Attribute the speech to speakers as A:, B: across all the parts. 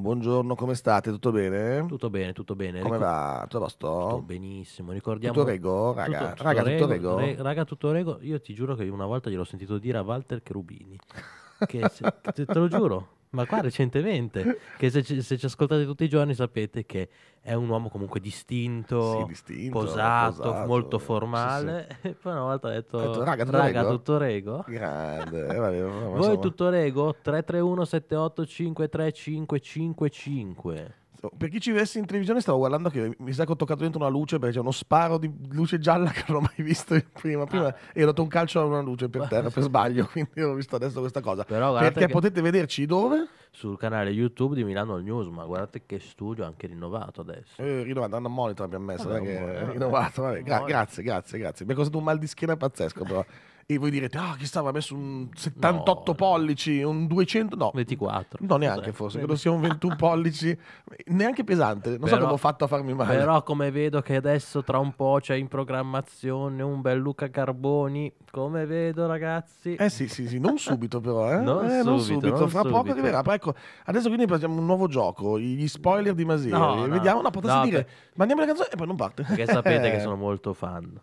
A: Buongiorno, come state? Tutto bene?
B: Tutto bene, tutto bene.
A: Come
B: Ricor-
A: va? Tutto a posto?
B: Tutto benissimo. Ricordiamo
A: Tutto rego, raga?
B: Tutto-
A: raga,
B: tutto
A: tutto
B: rego,
A: rego?
B: re- raga, tutto rego. Io ti giuro che una volta gliel'ho sentito dire a Walter Cherubini. che se- te, te lo giuro. Ma qua recentemente, che se ci, se ci ascoltate tutti i giorni sapete che è un uomo comunque distinto,
A: Sì, distinto,
B: posato,
A: posato,
B: molto
A: sì,
B: formale. E poi una volta ha detto,
A: detto, "Raga, tutto rego?"
B: tutto rego.
A: Grande. eh, vabbè,
B: Voi
A: insomma,
B: tutto rego? 331 78 53555.
A: Per chi ci vedesse in televisione stavo guardando che mi sa che ho toccato dentro una luce perché c'è uno sparo di luce gialla che non ho mai visto prima. Prima
B: Ah.
A: e ho dato un calcio a una luce per terra per sbaglio, quindi ho visto adesso questa cosa.
B: Però
A: Perché potete vederci dove?
B: sul canale YouTube di Milano News, ma guardate che studio anche rinnovato adesso.
A: Eh, rinnovato, hanno monitor abbiamo messo,
B: Vabbè,
A: è che è
B: vabbè,
A: rinnovato, vabbè. Gra- grazie, grazie, grazie. Mi ha causato un mal di schiena pazzesco però. E voi direte, ah, chi stava? Ha messo un 78
B: No.
A: pollici, un 200, no.
B: 24.
A: No, neanche forse, credo sia un 21 pollici, neanche pesante, non so
B: Però-
A: come ho fatto a farmi male.
B: Però come vedo che adesso tra un po' c'è in programmazione un bel Luca Carboni, come vedo ragazzi,
A: Eh sì, sì, sì, non subito però, eh?
B: Non
A: Eh,
B: subito, non
A: fra poco
B: subito.
A: arriverà. Però ecco, adesso quindi facciamo un nuovo gioco, gli spoiler di Masieri.
B: No, no.
A: Vediamo, no, potresti
B: No,
A: dire,
B: per-
A: mandiamo la canzone e poi non parte.
B: perché sapete che sono molto fan.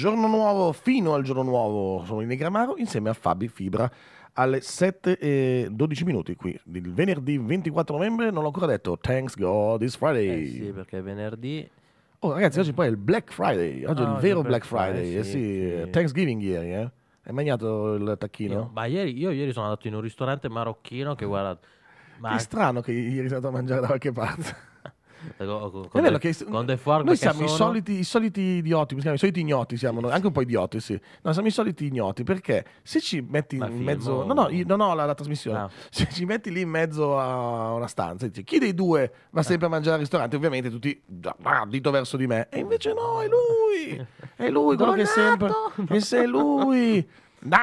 A: Giorno nuovo, fino al giorno nuovo, sono in Negramaro insieme a Fabi Fibra alle 7 e 12 minuti qui, il venerdì 24 novembre, non l'ho ancora detto, thanks God, it's Friday.
B: Eh sì, perché è venerdì
A: Oh ragazzi, oggi poi è il Black Friday, oggi è
B: Ah,
A: il vero
B: è
A: Black Friday,
B: Friday,
A: eh
B: sì,
A: sì,
B: sì.
A: Thanksgiving ieri, eh? Hai mangiato il
B: io,
A: tacchino?
B: ma ieri, io ieri sono andato in un ristorante marocchino che guarda ma
A: È strano che ieri sei andato a mangiare da qualche parte.
B: Con, con,
A: È che
B: con De Fork
A: noi siamo i,
B: sono-
A: soliti, i soliti idioti, i soliti ignoti siamo, noi, anche un po' idioti, sì. No, siamo i soliti ignoti perché se ci metti
B: Ma
A: in
B: film
A: mezzo...
B: o-
A: No, no, io- no, no, la, la trasmissione.
B: Ah.
A: Se ci metti lì in mezzo a una stanza e dici chi dei due va sempre a mangiare al ristorante, ovviamente tutti ah, dito verso di me. E invece no, è lui! È lui quello che è sempre... E se è lui! No,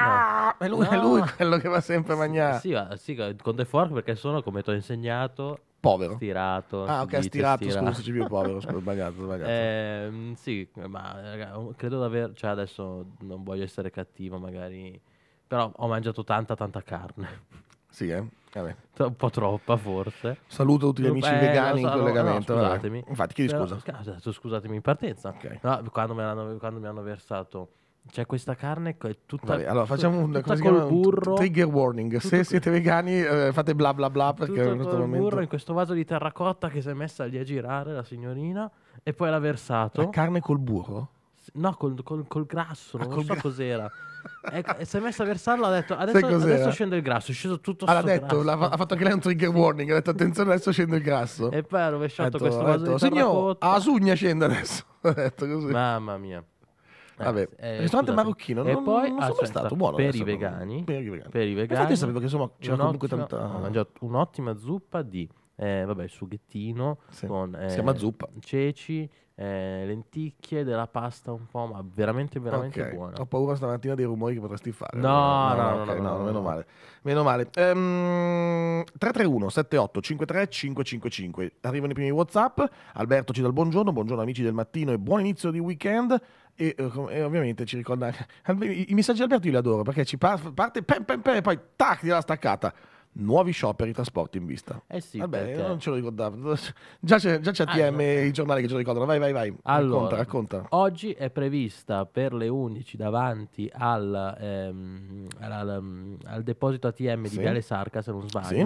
A: è lui, è
B: No.
A: lui quello che va sempre a mangiare.
B: Sì, sì, con The Fork perché sono, come ti ho insegnato,
A: Povero.
B: stirato.
A: Ah, ok, stirato,
B: stirato.
A: scusa, più povero, scusa, sbagliato, sbagliato.
B: Ehm, sì, ma raga, credo di aver, cioè adesso non voglio essere cattivo magari, però ho mangiato tanta tanta carne,
A: Sì, eh? Vabbè.
B: un po' troppa forse.
A: Saluto tutti gli amici
B: Eh,
A: vegani
B: so,
A: in collegamento.
B: no,
A: vabbè.
B: scusatemi.
A: Infatti, chiedi scusa.
B: scusatemi in partenza.
A: Ok.
B: No, quando, l'hanno- quando mi hanno versato, c'è questa carne che è tutta,
A: Vabbè, allora facciamo un,
B: tutta
A: chiama? Un
B: burro.
A: trigger warning. Se siete vegani, eh, fate bla bla bla perché
B: tutto col
A: momento
B: burro in questo vaso di terracotta che si è messa lì a girare la signorina e poi l'ha versato.
A: la carne col burro.
B: No, col, col- col grasso,
A: Ah,
B: non
A: col
B: so
A: gra-
B: cos'era. E, e si è messa a versarlo, ha detto adesso, adesso scende il grasso, è sceso tutto
A: Ah, l'ha
B: sto
A: detto, ha fatto anche lei un trigger warning. Ha detto attenzione, adesso scende il grasso.
B: E poi ha rovesciato
A: detto-
B: questo vaso
A: detto,
B: di
A: signor,
B: terracotta.
A: a Sugna scende adesso. Ha detto così.
B: Mamma mia.
A: Vabbè,
B: Eh,
A: ristorante
B: scusate.
A: marocchino.
B: E
A: non,
B: poi,
A: non sono mai
B: aspetta,
A: stato buono.
B: per
A: adesso,
B: i vegani,
A: Per i vegani.
B: Per i
A: Infatti
B: vegani.
A: sapevo che insomma c'era comunque tanta...
B: Ho mangiato un'ottima zuppa di eh, vabbè, sughettino
A: Sì,
B: con
A: si
B: eh,
A: chiama zuppa.
B: ceci, eh, lenticchie, della pasta un po', ma veramente, veramente
A: Ok,
B: buona.
A: Ho paura stamattina dei rumori che potresti fare.
B: No, no, no,
A: ok,
B: no, no, no,
A: meno
B: no.
A: male. Meno male. Ehm, 331 78 53 555. Arrivano i primi WhatsApp. Alberto ci dà il buongiorno, buongiorno amici del mattino e buon inizio di weekend. E, eh, e ovviamente ci ricorda anche- i, i messaggi di Alberto io li adoro perché ci par- parte pem, pem, pem, e poi tac, di la staccata. Nuovi shopper i trasporti in vista.
B: Eh sì,
A: Vabbè,
B: perché-
A: non ce lo ricordavo. Già c'è, già c'è ATM
B: no.
A: i giornali che ce lo ricordano. Vai, vai, vai.
B: Allora,
A: racconta, racconta.
B: Oggi è prevista per le 11 davanti al, ehm, al, al- al deposito ATM di
A: Sì.
B: Viale Sarca, se non sbaglio,
A: Sì.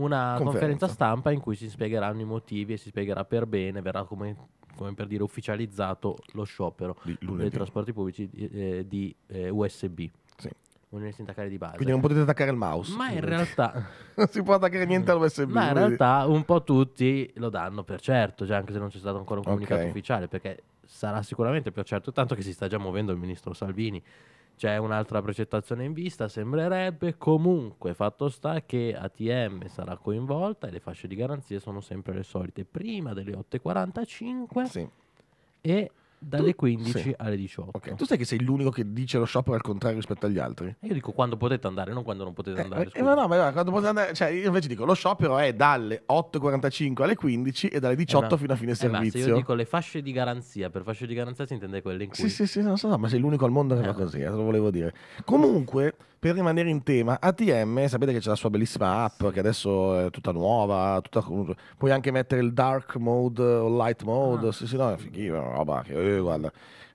B: una
A: Conferenza.
B: conferenza stampa in cui si spiegheranno i motivi e si spiegherà per bene, verrà come, come per dire ufficializzato lo sciopero dei trasporti pubblici di, eh, di, eh, USB,
A: Sì.
B: Unione Sindacale di Base.
A: Quindi non potete attaccare il mouse.
B: Ma in realtà...
A: non si può attaccare niente all'USB.
B: Ma in realtà un po' tutti lo danno per certo, cioè anche se non c'è stato ancora un comunicato
A: Ok.
B: ufficiale, perché sarà sicuramente per certo, tanto che si sta già muovendo il ministro Salvini. C'è un'altra precettazione in vista, sembrerebbe. Comunque, fatto sta che ATM sarà coinvolta e le fasce di garanzia sono sempre le solite. Prima delle 8.45
A: Sì.
B: e dalle
A: Tu-
B: 15
A: sì.
B: alle 18.
A: Ok, tu sai che sei l'unico che dice lo sciopero al contrario rispetto agli altri?
B: Io dico quando potete andare, non quando non potete
A: Eh,
B: andare.
A: eh, ma no, ma guarda, quando potete andare, cioè io invece dico lo sciopero è dalle 8.45 alle 15 e dalle 18
B: Eh, ma-
A: fino a fine
B: Eh, ma se
A: servizio.
B: io dico le fasce di garanzia, per fasce di garanzia si intende quelle in cui...
A: Sì, sì, sì, non so, ma sei l'unico al mondo che fa
B: Eh.
A: così, eh, te lo volevo dire. Comunque, per rimanere in tema, ATM, sapete che c'è la sua bellissima app che adesso è tutta nuova, tutta, puoi anche mettere il dark mode o light mode,
B: Ah.
A: sì, sì, no, è fighissima, roba che, eh, guarda.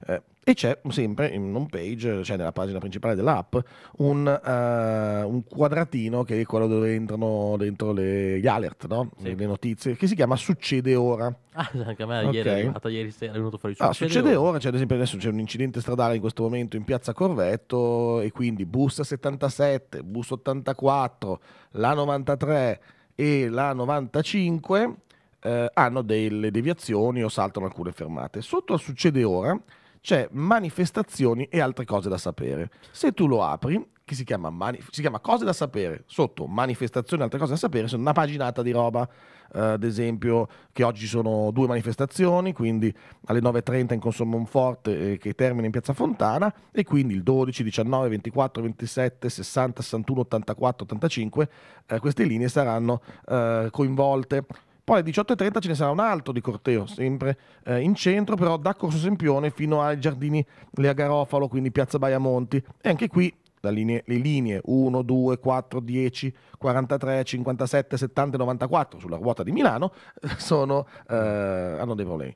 A: Eh, e c'è sempre in home page, cioè nella pagina principale dell'app, un, eh, un quadratino che è quello dove entrano dentro le, gli alert, no?
B: Sì.
A: le notizie, che si chiama Succede ora.
B: Ah, anche a me
A: Ok.
B: ieri è arrivata, ieri sera è venuto fuori.
A: Ah, succede ora, cioè ad esempio adesso c'è un incidente stradale in questo momento in piazza Corvetto e quindi bus 77, bus 84, la 93 e la 95 eh, hanno delle deviazioni o saltano alcune fermate. Sotto al succede ora c'è manifestazioni e altre cose da sapere. Se tu lo apri, che si chiama, mani- si chiama cose da sapere, sotto manifestazioni e altre cose da sapere, sono una paginata di roba, eh, ad esempio che oggi sono due manifestazioni, quindi alle 9.30 in Conso Monforte eh, che termina in Piazza Fontana e quindi il 12, 19, 24, 27, 60, 61, 84, 85 eh, queste linee saranno eh, coinvolte. Poi alle 18.30 ce ne sarà un altro di corteo, sempre eh, in centro, però da Corso Sempione fino ai giardini Lea Garofalo, quindi Piazza Baiamonti. E anche qui linee- le linee 1, 2, 4, 10, 43, 57, 70 e 94 sulla ruota di Milano eh, sono, eh, hanno dei problemi.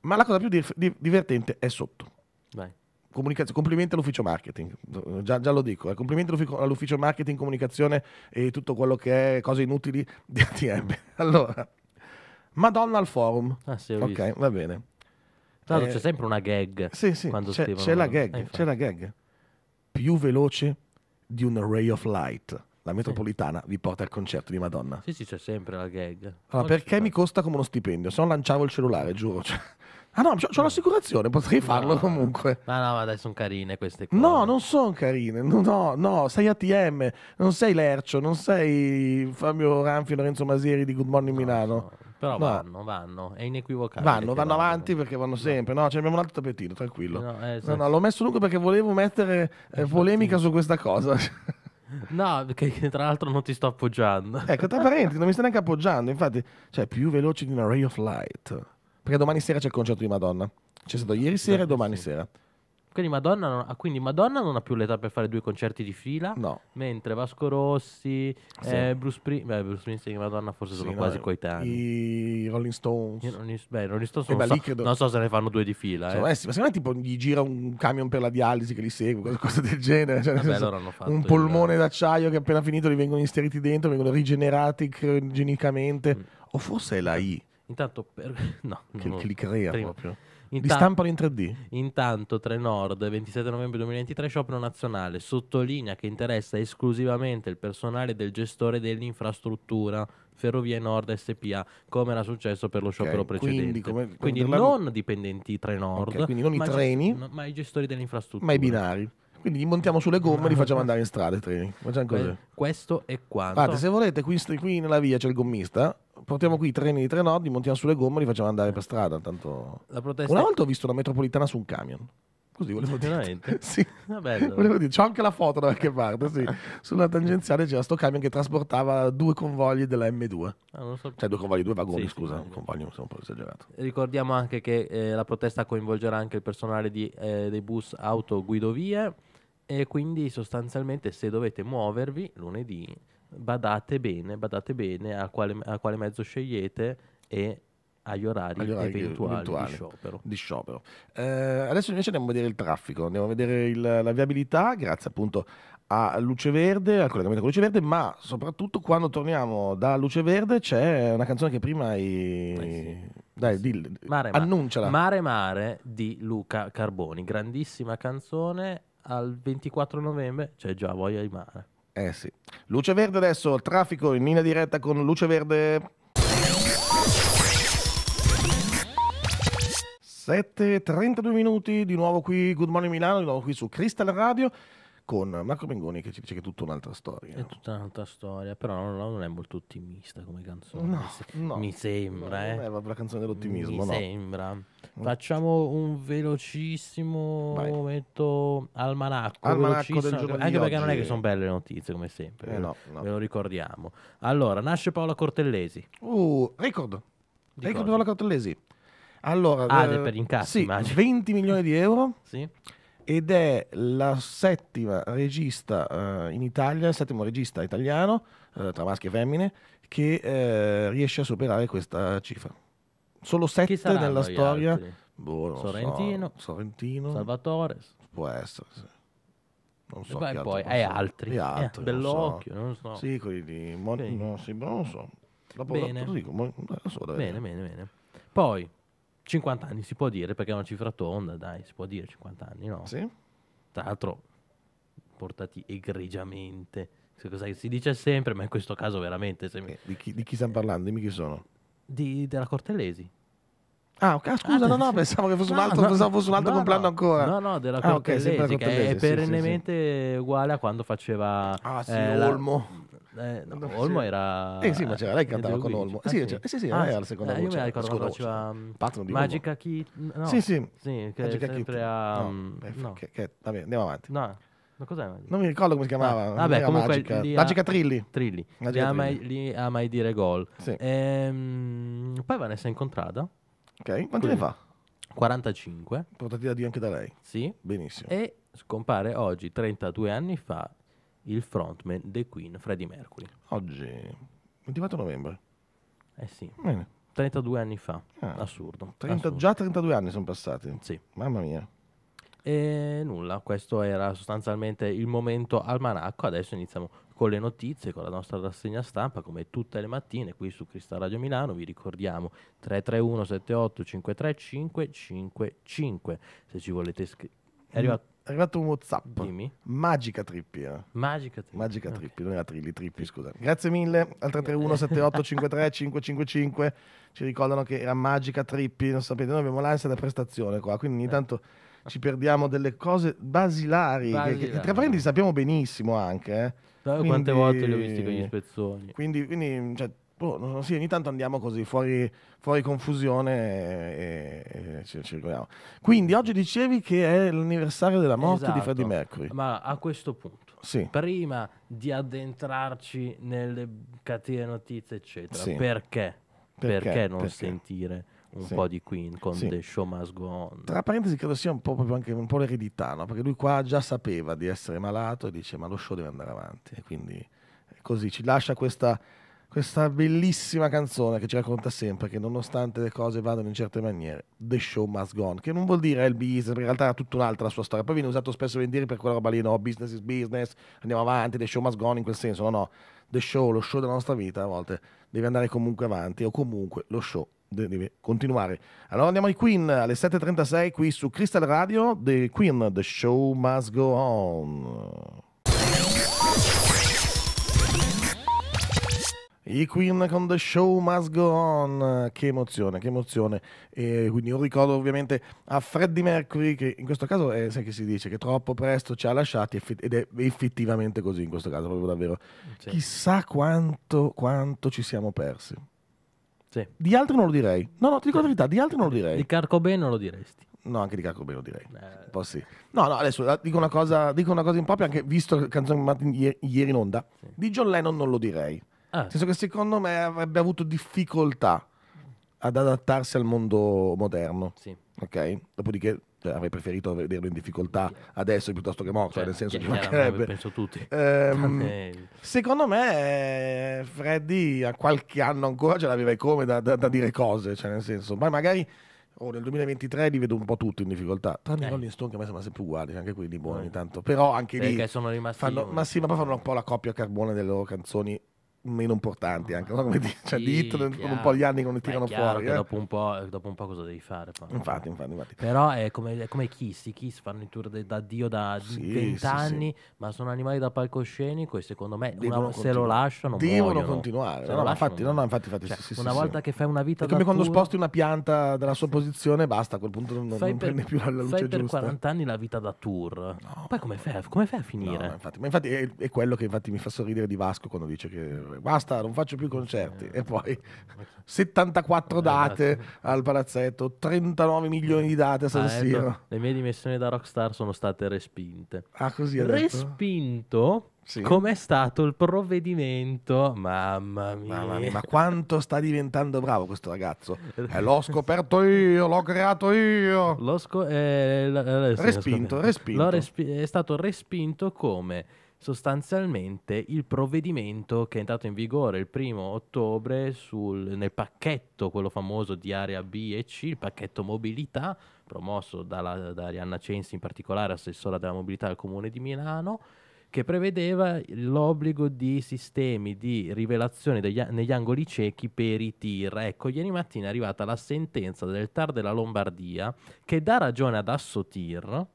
A: Ma la cosa più divertente è sotto.
B: Vai.
A: Complimenti all'ufficio marketing, già, già lo dico, eh, complimenti all'ufficio, all'ufficio marketing, comunicazione e tutto quello che è cose inutili di ATM. Allora, Madonna al forum.
B: Ah, sì, ho visto.
A: Ok, va bene.
B: Tra l'altro
A: Eh,
B: c'è sempre una gag.
A: Sì, sì,
B: quando
A: c'è,
B: scrivono-
A: c'è la
B: Eh,
A: gag, c'è la gag. Più veloce di un ray of light. La metropolitana vi porta al concerto di Madonna.
B: Sì, sì, c'è sempre la gag.
A: Allora, perché mi costa come uno stipendio? Se no lanciavo il cellulare, giuro. cioè. Ah no, c'ho, c'ho l'assicurazione, potrei farlo
B: No.
A: comunque.
B: Ma no, ma dai, sono carine queste cose.
A: No, non sono carine. No, no, no, sei ATM, non sei Lercio, non sei Fabio Ranfi Lorenzo Masieri di Good Morning
B: No,
A: Milano.
B: Però
A: No.
B: vanno, vanno. È inequivocabile.
A: Vanno,
B: che
A: vanno avanti perché vanno sempre. No, ne abbiamo un altro tappetino, tranquillo.
B: No, eh, sì.
A: No, no, l'ho messo dunque perché volevo mettere eh, polemica su questa cosa.
B: No, perché tra l'altro non ti sto appoggiando.
A: ecco, tra parentesi, non mi sta neanche appoggiando. Infatti, cioè, più veloce di una ray of light. Perché domani sera c'è il concerto di Madonna. C'è stato ieri sera e
B: Sì.
A: domani sera.
B: Quindi Madonna, non... ah, quindi Madonna non ha più l'età per fare due concerti di fila.
A: No.
B: Mentre Vasco Rossi,
A: Sì.
B: eh, Bruce, Spring... Beh, Bruce Springsteen e Madonna forse sono
A: Sì,
B: quasi
A: no,
B: coetanei.
A: I Rolling Stones.
B: Io non, beh, non, li sto,
A: Eh,
B: non, so,
A: credo-
B: non so se ne fanno due di fila.
A: Insomma,
B: Eh.
A: eh sì, ma secondo me tipo gli gira un camion per la dialisi che li segue, qualcosa del genere. Cioè,
B: Vabbè,
A: senso, un
B: il-
A: polmone d'acciaio che appena finito li vengono inseriti dentro, vengono rigenerati criogenicamente.
B: Mm.
A: O forse è la I
B: Intanto, per... no,
A: che,
B: non-
A: che li crea
B: prima.
A: proprio. Li
B: Inta-
A: stampano in 3D.
B: Intanto Trenord, 27 novembre 2023, sciopero nazionale, sottolinea che interessa esclusivamente il personale del gestore dell'infrastruttura Ferrovie Nord SPA, come era successo per lo sciopero
A: Ok,
B: precedente.
A: quindi come-
B: Quindi non dipendenti Trenord,
A: Ok, quindi non i
B: ma,
A: treni.
B: no, ma i gestori dell'infrastruttura.
A: Ma i binari. Quindi li montiamo sulle gomme e li facciamo andare in strada i treni. Facciamo così.
B: Questo è quanto.
A: Guardate, se volete, qui, qui nella via c'è il gommista. Portiamo qui i treni di Trenord, li montiamo sulle gomme e li facciamo andare per strada. Tanto... Una volta ho visto una metropolitana su un camion. Così volevo dire. Sì.
B: Ah.
A: Volevo dire, c'ho anche la foto da qualche parte, sì. Sulla tangenziale c'era sto camion che trasportava due convogli della M2.
B: Ah, so-
A: Cioè due convogli, due vagoni,
B: Sì, sì,
A: scusa.
B: no.
A: un convoglio, sono un po' esagerato.
B: Ricordiamo anche che eh, la protesta coinvolgerà anche il personale di, eh, dei bus auto guidovie e quindi sostanzialmente se dovete muovervi lunedì badate bene, badate bene a quale, a quale mezzo scegliete e agli orari,
A: Agli orari
B: eventuali,
A: eventuali.
B: di sciopero.
A: Di sciopero. Eh, adesso invece andiamo a vedere il traffico, andiamo a vedere il- la viabilità, grazie appunto a Luce Verde, al collegamento con Luce Verde, ma soprattutto quando torniamo da Luce Verde c'è una canzone che prima hai...
B: Eh sì.
A: Dai, dillo, annunciala.
B: Mare Mare di Luca Carboni, grandissima canzone, al 24 novembre c'è già voglia di mare.
A: Eh sì. Luce Verde adesso, traffico in linea diretta con Luce Verde. 7.32 minuti, di nuovo qui, Good Morning Milano, di nuovo qui su Crystal Radio. Con Marco Mengoni che ci dice che è tutta un'altra storia.
B: È tutta un'altra storia, però non, non è molto ottimista come canzone.
A: No, no.
B: mi sembra, eh.
A: è la canzone dell'ottimismo,
B: Mi
A: no.
B: sembra. Facciamo un velocissimo
A: Vai.
B: momento almanacco.
A: Almanacco del giorno
B: anche perché non è
A: oggi.
B: che sono belle le notizie, come sempre.
A: Eh, no, no.
B: Ve lo ricordiamo. Allora, nasce Paola Cortellesi.
A: Uh, record.
B: Di
A: Record Paola Cortellesi. Allora,
B: Ah,
A: eh,
B: per incassi,
A: sì,
B: immagino.
A: 20 milioni di euro
B: Sì?
A: Ed è la settima regista eh, in Italia, il settimo regista italiano, eh, tra maschi e femmine, che eh, riesce a superare questa cifra. Solo sette nella storia.
B: altri?
A: Boh, non so.
B: Sorrentino.
A: Sorrentino.
B: Salvatore.
A: Può essere, sì. Non so
B: e poi, poi
A: possa-
B: e altri.
A: E
B: Eh,
A: altri, non
B: Bellocchio,
A: so.
B: non so.
A: Sì, quelli di... Mon-
B: Sì.
A: no, sì, non so. Dopo,
B: Bene.
A: dopo lo dico, ma non so
B: Bene, bene, bene. Poi, 50 anni si può dire, perché è una cifra tonda, dai, si può dire 50 anni, no?
A: Sì?
B: Tra l'altro, portati egregiamente. Cosa si dice sempre, ma in questo caso veramente. mi-
A: Eh, Di chi, di chi stiamo parlando? Dimmi chi sono.
B: Di, della Cortellesi.
A: Ah, ok, ah, scusa,
B: Ah,
A: no, no, pensavo che fosse un
B: No,
A: altro,
B: no,
A: pensavo fosse un altro
B: no,
A: compleanno
B: no.
A: ancora.
B: No, no, della
A: Ah,
B: Cortellesi,
A: la
B: che è
A: sì, sì, sì.
B: perennemente uguale a quando faceva...
A: Ah, sì,
B: eh, la-
A: Olmo.
B: Eh, no,
A: sì.
B: Olmo era...
A: Eh sì, ma c'era lei che cantava con. Olmo.
B: Ah,
A: Sì,
B: sì.
A: eh, sì, sì,
B: Ah,
A: era la seconda
B: eh, Io
A: voce,
B: me la ricordo quando faceva... mm,
A: Patron di Olmo.
B: Magica Kid... No,
A: Sì, sì.
B: Sì, che
A: Magica Kid.
B: a...
A: No,
B: mm,
A: eh,
B: no.
A: che- che- vabbè, andiamo avanti.
B: No, ma cos'è Magica?
A: Non mi ricordo come si chiamava.
B: Ah, vabbè, comunque
A: Magica.
B: a-
A: Magica Trilli.
B: Trilli.
A: Magica
B: Lì a mai,
A: Trilli.
B: lì a mai dire gol.
A: Sì.
B: Ehm, poi Vanessa Incontrada,
A: Ok, quanti ne fa?
B: 45,
A: Portati da Dio anche da lei.
B: sì,
A: Benissimo.
B: e scompare oggi, 32 anni fa, il frontman The Queen, Freddie Mercury.
A: Oggi, 24 novembre.
B: Eh sì,
A: Bene.
B: 32 anni fa.
A: Ah.
B: Assurdo.
A: 30
B: assurdo.
A: già 32 anni sono passati.
B: Sì.
A: Mamma mia.
B: E nulla, questo era sostanzialmente il momento almanacco. Adesso iniziamo con le notizie, con la nostra rassegna stampa, come tutte le mattine qui su Cristal Radio Milano. Vi ricordiamo 331 78 535 55. Se ci volete scrivere. È arrivato.
A: È arrivato un WhatsApp.
B: Dimmi.
A: Magica Trippi. era.
B: Magica Trippi.
A: Magica
B: Ok.
A: Trippi, non era Trilli, Trippi, scusa. Grazie mille al 331 78 53 555. Ci ricordano che era Magica Trippi, non sapete, noi abbiamo l'ansia da prestazione qua, quindi ogni tanto ci perdiamo delle cose basilari, che- che,
B: Basilari.
A: tra parentesi sappiamo benissimo anche. eh. Quindi-
B: Quante volte li ho visti con gli spezzoni?
A: Quindi, quindi cioè, boh, sì, ogni tanto andiamo così fuori, fuori confusione e, e ci, ci ricordiamo. Quindi oggi dicevi che è l'anniversario della morte di
B: Esatto.
A: Freddie Mercury.
B: Ma a questo punto,
A: Sì.
B: prima di addentrarci nelle cattive notizie, eccetera,
A: Sì.
B: perché?
A: Perché?
B: Perché non
A: Perché?
B: sentire un
A: Sì.
B: po' di Queen con
A: Sì.
B: The Show Must Go On?
A: Tra parentesi credo sia un po' proprio anche un po' l'eredità, no? Perché lui qua già sapeva di essere malato e dice ma lo show deve andare avanti e quindi è così ci lascia questa, questa bellissima canzone che ci racconta sempre che nonostante le cose vadano in certe maniere, the show must go on, che non vuol dire è il business, in realtà era tutta un'altra la sua storia, poi viene usato spesso e volentieri per quella roba lì, no, business is business, andiamo avanti, the show must go on in quel senso, no, no, the show, lo show della nostra vita a volte deve andare comunque avanti o comunque lo show de- deve continuare. Allora andiamo ai Queen alle 7.36 qui su Crystal Radio, The Queen, The Show Must Go On. I Queen con The Show Must Go On, che emozione, che emozione. E quindi un ricordo ovviamente a Freddie Mercury, che in questo caso è, sai che si dice, che troppo presto ci ha lasciati ed è effettivamente così in questo caso, proprio davvero.
B: Sì.
A: Chissà quanto, quanto ci siamo persi.
B: Sì.
A: Di altri non lo direi. No, no, ti dico la verità, di altri non lo direi.
B: Di Carcobain non lo diresti.
A: No, anche di Carco lo direi.
B: Eh,
A: Un po' sì. No, no, adesso eh, dico una cosa, dico una cosa impropria, anche visto che canzone ieri, in onda.
B: Sì.
A: Di John Lennon non lo direi.
B: Ah,
A: Nel senso che secondo me avrebbe avuto difficoltà ad adattarsi al mondo moderno.
B: sì.
A: Ok? Dopodiché cioè, avrei preferito vederlo in difficoltà adesso piuttosto che morto,
B: Cioè,
A: nel senso che mancherebbe.
B: penso tutti.
A: Ehm,
B: Eh,
A: secondo me eh, Freddy a qualche anno ancora ce l'aveva come da, da- da dire cose, cioè nel senso, ma magari oh, nel 2023 li vedo un po' tutti in difficoltà, tranne
B: Eh.
A: Rolling Stone che a me sembra sempre uguali, anche quelli buoni
B: Eh.
A: ogni tanto, però anche lì
B: perché sono rimasti
A: fanno, ma sì, ma poi fanno un po' la coppia carbone delle loro canzoni meno importanti anche, no? Come dire, cioè,
B: Sì,
A: di hit sono un
B: chiaro.
A: po' gli anni che non ne tirano
B: chiaro
A: fuori. eh.
B: dopo, un po', dopo un po' cosa devi fare? poi?
A: Infatti, infatti, infatti.
B: Però è come, è come Kiss, i Kiss fanno i tour de- da Dio da
A: Sì,
B: 20
A: sì,
B: anni, ma sono animali da palcoscenico e secondo me una- se lo lasciano
A: Devono
B: muoiono.
A: continuare. No, infatti, no, no, infatti, infatti,
B: Cioè, una volta che fai una vita
A: È come quando
B: tour,
A: sposti una pianta dalla sua posizione, basta, a quel punto non, non
B: per,
A: prende più la luce
B: fai per
A: giusta.
B: 40 anni la vita da tour. Poi come fai, a finire?
A: infatti, ma infatti è, è quello che infatti mi fa sorridere di Vasco quando dice che basta, non faccio più concerti. E poi 74 date al palazzetto, 39 milioni di date a San
B: Ah,
A: Siro.
B: ecco, le mie dimissioni da rockstar sono state respinte.
A: Ah, così ha detto?
B: Respinto
A: Sì.
B: com'è stato il provvedimento? Mamma mia.
A: Mamma mia, ma quanto sta diventando bravo questo ragazzo? Eh, l'ho scoperto io, l'ho creato io.
B: L'ho sco- eh, l- eh, l'ho
A: Respinto, respinto.
B: Respi- è stato respinto come sostanzialmente il provvedimento che è entrato in vigore il primo ottobre sul- nel pacchetto, quello famoso di area B e C, il pacchetto mobilità, promosso dalla, da Arianna Censi, in particolare assessora della mobilità del Comune di Milano, che prevedeva l'obbligo di sistemi di rivelazione degli negli angoli ciechi per i tir. Ecco, ieri mattina è arrivata la sentenza del TAR della Lombardia che dà ragione ad Assotir,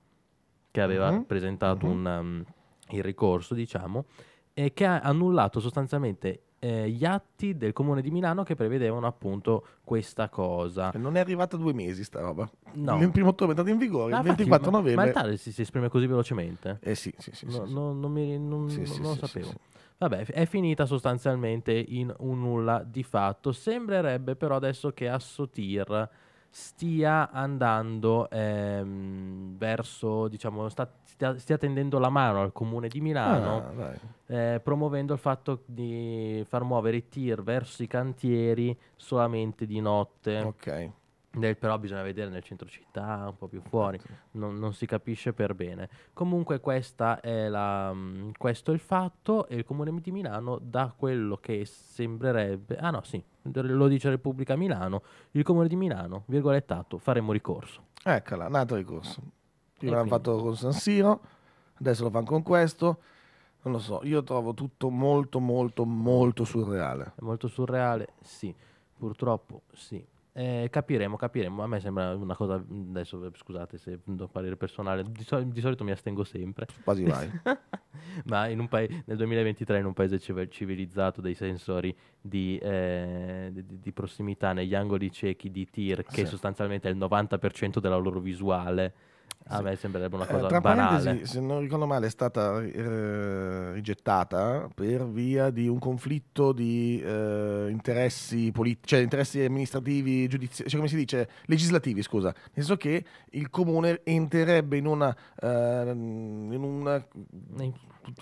B: che aveva
A: Mhm,
B: presentato
A: mhm.
B: un, um, il ricorso, diciamo, e che ha annullato sostanzialmente eh, gli atti del Comune di Milano che prevedevano appunto questa cosa.
A: Non è arrivata due mesi sta roba.
B: No.
A: Il primo ottobre è entrato in vigore,
B: Ma
A: il
B: infatti,
A: 24
B: ma- Ma
A: novembre.
B: il TAR si, si esprime così velocemente?
A: Eh sì, sì, sì. sì,
B: No,
A: sì.
B: no, non, mi, non,
A: Sì,
B: non lo sapevo. Vabbè, è finita sostanzialmente in un nulla di fatto. Sembrerebbe però adesso che Assotir stia andando ehm, verso, diciamo, sta- stia, stia tendendo la mano al comune di Milano,
A: Ah,
B: eh, promuovendo il fatto di far muovere i tir verso i cantieri solamente di notte.
A: Ok.
B: Del- però bisogna vedere nel centro città, un po' più fuori, non, non si capisce per bene. Comunque questa è la, mm, questo è il fatto e il Comune di Milano, da quello che sembrerebbe, ah no sì, lo dice Repubblica Milano, il Comune di Milano, virgolettato, faremo ricorso.
A: Eccola, nato ricorso. Prima l'hanno fatto con San Siro, adesso lo fanno con questo. Non lo so, io trovo tutto molto, molto, molto surreale.
B: È molto surreale? Sì, purtroppo sì. Eh, capiremo, capiremo. A me sembra una cosa, adesso eh, scusate se do parere personale, di, sol- di solito mi astengo sempre.
A: Quasi vai.
B: Ma in un pae- nel 2023 in un paese civ- civilizzato dei sensori di, eh, di- di prossimità negli angoli ciechi di tir, che
A: Sì.
B: sostanzialmente è il 90% della loro visuale, a me sembrerebbe una
A: Eh,
B: cosa
A: tra
B: banale.
A: parentesi, se non ricordo male, è stata eh, rigettata per via di un conflitto di eh, interessi politici, cioè interessi amministrativi, giudiziari, cioè come si dice, legislativi, scusa. Nel senso che il comune entrerebbe in una, eh, in una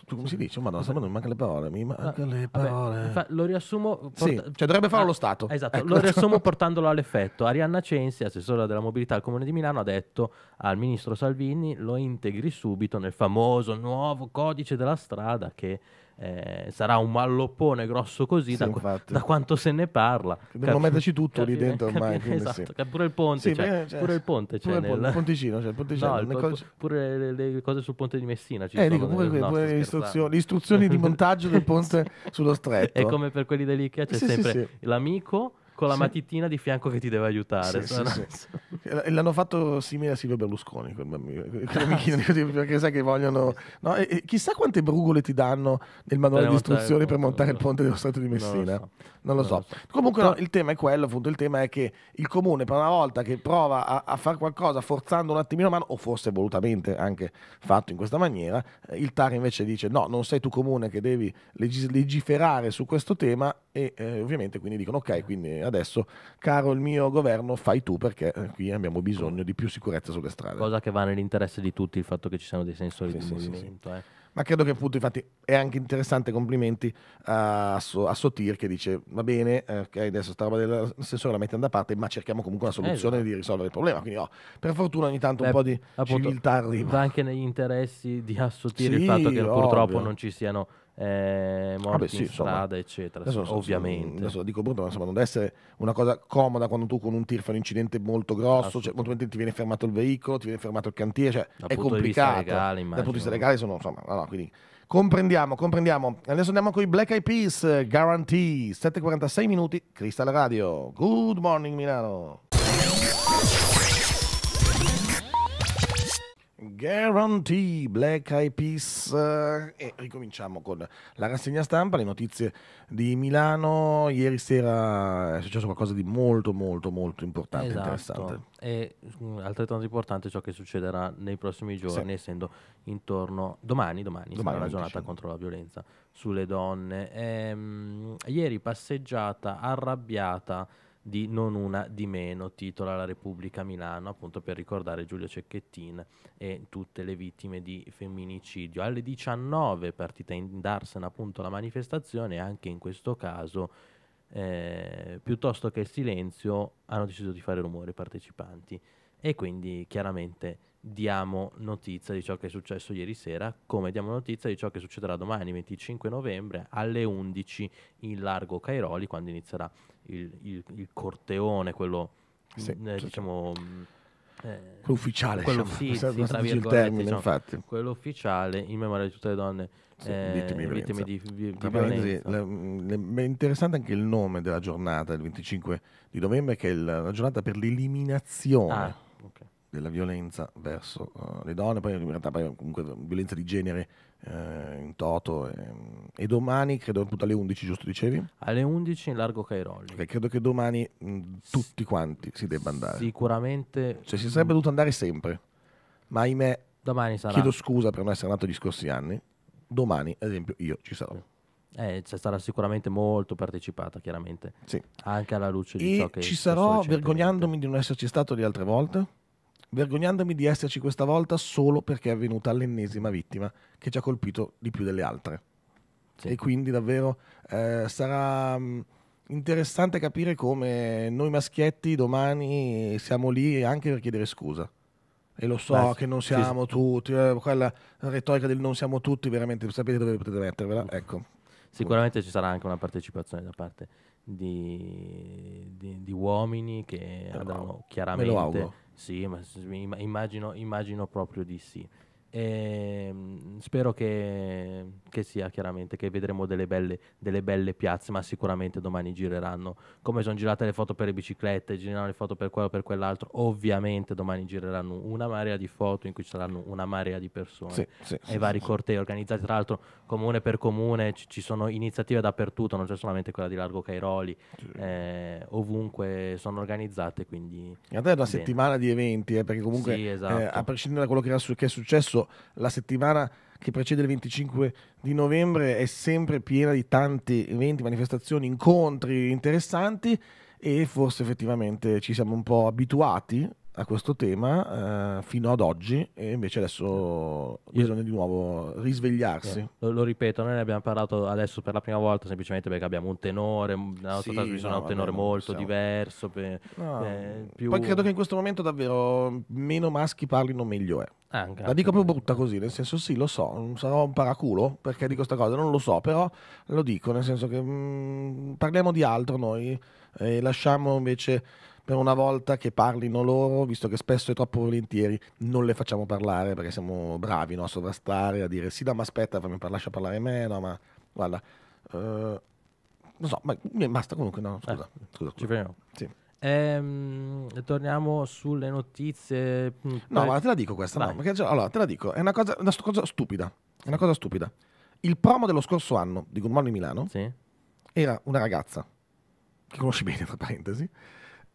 A: come si dice? Madonna, sembra mi mancano le parole, mi mancano le
B: Vabbè,
A: parole.
B: infa- lo riassumo.
A: Sì,
B: porta-
A: cioè dovrebbe farlo
B: Ah,
A: lo Stato.
B: Esatto,
A: Ecco.
B: lo riassumo portandolo all'effetto. Arianna Censi, assessora della mobilità al Comune di Milano, ha detto al ministro Salvini lo integri subito nel famoso nuovo codice della strada che eh, sarà un malloppone grosso così
A: Sì,
B: da, da quanto se ne parla.
A: Devono metterci tutto lì
B: capi-
A: dentro ormai,
B: capi-
A: quindi
B: esatto,
A: sì.
B: pure il ponte
A: Sì,
B: c'è,
A: cioè,
B: pure il ponte c'è
A: pon-
B: nel-
A: il ponticino, c'è il ponticino.
B: No, il po-
A: cose-
B: pure le, le cose sul ponte di Messina ci
A: Eh,
B: sono
A: dico, pure,
B: nel- no,
A: pure le, istruzioni, le istruzioni di montaggio del ponte sullo stretto.
B: È come per quelli dell'IKEA c'è sempre l'amico con la
A: Sì.
B: matitina di fianco che ti deve aiutare.
A: Sì, sì, L'hanno fatto simile a Silvio Berlusconi, quel bambino- così, perché sai che vogliono... no? E, e chissà quante brugole ti danno nel manuale di istruzioni per montare il ponte dello Stato di
B: Non lo
A: Messina.
B: so.
A: Non lo so. Comunque no, il tema è quello, appunto, il tema è che il comune per una volta che prova a, a fare qualcosa forzando un attimino la mano, o forse volutamente anche fatto in questa maniera, eh, il TAR invece dice no, non sei tu comune che devi legis- legiferare su questo tema e eh, ovviamente quindi dicono ok, quindi adesso caro il mio governo fai tu perché eh, qui abbiamo bisogno di più sicurezza sulle strade.
B: Cosa che va nell'interesse di tutti il fatto che ci siano dei sensori
A: Sì,
B: di
A: sì, sì,
B: movimento. eh.
A: Ma credo che appunto, infatti, è anche interessante, complimenti a, So- a Sotir che dice, va bene, eh, ok, adesso sta roba dell'assessore la mettiamo da parte, ma cerchiamo comunque una soluzione
B: Esatto.
A: di risolvere il problema. Quindi, oh, per fortuna ogni tanto un
B: Beh,
A: po' di
B: appunto,
A: civiltà arriva.
B: Va anche negli interessi di assotire il
A: Sì,
B: fatto che purtroppo
A: ovvio.
B: non ci siano eh, morti
A: Vabbè, sì,
B: in
A: insomma.
B: strada, eccetera.
A: Adesso,
B: sì, ovviamente.
A: Adesso dico brutto, ma insomma, non deve essere una cosa comoda quando tu con un tir fai un incidente molto grosso, cioè, molto ti viene fermato il veicolo, ti viene fermato il cantiere, cioè
B: Dal
A: è complicato.
B: legale,
A: Dal punto di vista legale sono, insomma, no, no, quindi comprendiamo, comprendiamo. Adesso andiamo con i Black Eyed Peas, Guarantee, 7.46 minuti, Crystal Radio. Good morning Milano. Guarantee, Black Eyed Peas eh, e ricominciamo con la rassegna stampa, le notizie di Milano. Ieri sera è successo qualcosa di molto molto molto importante, interessante.
B: Esatto. E mm, altrettanto importante ciò che succederà nei prossimi giorni, essendo intorno domani, domani,
A: Domani,
B: sarà la giornata
A: 25.
B: contro la violenza sulle donne. Ehm, ieri passeggiata arrabbiata di non una di meno, titola la Repubblica Milano, appunto per ricordare Giulio Cecchettin e tutte le vittime di femminicidio. Alle 19 è partita in Darsena appunto la manifestazione anche in questo caso eh, piuttosto che il silenzio hanno deciso di fare rumore i partecipanti e quindi chiaramente diamo notizia di ciò che è successo ieri sera come diamo notizia di ciò che succederà domani 25 novembre alle 11 in largo Cairoli quando inizierà il, il- il corteone quello
A: Sì,
B: eh, diciamo mm, eh,
A: Quello ufficiale,
B: quello
A: diciamo,
B: sì, sì, tra
A: il termine,
B: diciamo,
A: infatti.
B: quello ufficiale in memoria di tutte le donne
A: Sì,
B: eh,
A: vittime di
B: vittime di, vi- di violenza.
A: le- le- è interessante anche il nome della giornata, il 25 di novembre, che è il- la giornata per l'eliminazione
B: Ah, ok.
A: Della violenza verso eh, le donne, poi in realtà poi comunque violenza di genere eh, in toto. E, e domani, credo appunto alle 11, giusto dicevi?
B: Alle 11 in largo Cairoli.
A: Perché credo che domani mh, tutti quanti si debba andare.
B: Sicuramente
A: Cioè si sarebbe dovuto andare sempre, ma ahimè,
B: domani sarà,
A: chiedo scusa per non essere andato gli scorsi anni, domani ad esempio io ci sarò.
B: eh, cioè, sarà sicuramente molto partecipata, chiaramente,
A: Sì.
B: anche alla luce di ciò
A: E
B: che
A: ci sarò vergognandomi di non esserci stato le altre volte, vergognandomi di esserci questa volta solo perché è avvenuta l'ennesima vittima che ci ha colpito di più delle altre.
B: Sì.
A: E quindi davvero eh, sarà mh, interessante capire come noi maschietti domani siamo lì anche per chiedere scusa. E lo so
B: Beh,
A: che non siamo
B: sì.
A: tutti, eh, quella retorica del non siamo tutti, veramente sapete dove potete mettervela. Ecco.
B: Sicuramente ci sarà anche una partecipazione da parte di, di- di uomini che
A: lo
B: andranno
A: auguro.
B: chiaramente. Sì, ma immagino, immagino proprio di sì. Ehm, spero che, che sia chiaramente che vedremo delle belle, delle belle piazze, ma sicuramente domani gireranno come sono girate le foto per le biciclette, gireranno le foto per quello per quell'altro. Ovviamente domani gireranno una marea di foto in cui ci saranno una marea di persone
A: Sì, sì,
B: e vari cortei organizzati tra l'altro comune per comune ci, ci sono iniziative dappertutto non c'è solamente quella di Largo Cairoli eh, ovunque sono organizzate quindi
A: In realtà è una
B: Bene.
A: settimana di eventi, eh, perché comunque eh,
B: esatto.
A: a prescindere da quello che, era che è successo, la settimana che precede il 25 di novembre è sempre piena di tanti eventi, manifestazioni, incontri interessanti e forse effettivamente ci siamo un po' abituati a questo tema eh, fino ad oggi e invece adesso bisogna di nuovo risvegliarsi.
B: eh, lo, lo ripeto noi ne abbiamo parlato adesso per la prima volta semplicemente perché abbiamo un tenore nostra
A: Sì,
B: trasmissione
A: no,
B: un tenore
A: vabbè,
B: molto
A: possiamo.
B: diverso per-
A: No,
B: eh, più-
A: Poi credo che in questo momento davvero meno maschi parlino meglio è.
B: anche-
A: La dico proprio brutta così, nel senso sì, lo so, sarò un paraculo perché dico questa cosa, non lo so, però lo dico, nel senso che mm, parliamo di altro noi e lasciamo invece per una volta che parlino loro, visto che spesso e troppo volentieri non le facciamo parlare perché siamo bravi no, a sovrastare, a dire sì, no, ma aspetta, fammi lascia parlare me, no, ma guarda, eh, non so, ma basta comunque, no, scusa,
B: Eh,
A: scusa,
B: ci
A: scusa.
B: fermiamo.
A: Sì.
B: Ehm, torniamo sulle notizie mm,
A: No, ma te la dico questa, no, perché già- allora, te la dico, è una cosa, una cosa stupida, è una cosa stupida. Il promo dello scorso anno di Good Morning Milano
B: sì?
A: era una ragazza, che conosci bene tra parentesi,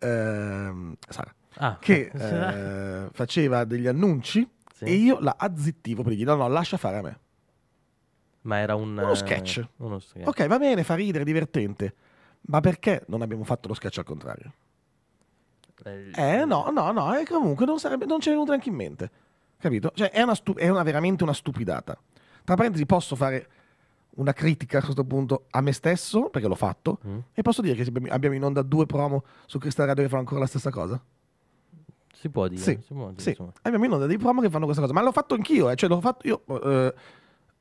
A: ehm, Sara,
B: Ah,
A: che eh, faceva degli annunci
B: sì.
A: e io la azzittivo per dire no, no, lascia fare a me.
B: Ma era un,
A: Uno
B: eh,
A: sketch.
B: Uno sketch.
A: Ok, va bene, fa ridere, divertente, ma perché non abbiamo fatto lo sketch al contrario?
B: Eh,
A: Eh no, no, no, e comunque non, sarebbe, non ci è venuto neanche in mente. Capito? Cioè, è, una stu- è una- veramente una stupidata. Tra parentesi, posso fare una critica a questo punto a me stesso, perché l'ho fatto,
B: Mm.
A: e posso dire che abbiamo- in onda due promo su Crystal Radio che fanno ancora la stessa cosa?
B: Si può dire.
A: Sì,
B: si può dire,
A: Sì, abbiamo in onda dei promo che fanno questa cosa, ma l'ho fatto anch'io, eh, cioè l'ho fatto io. eh,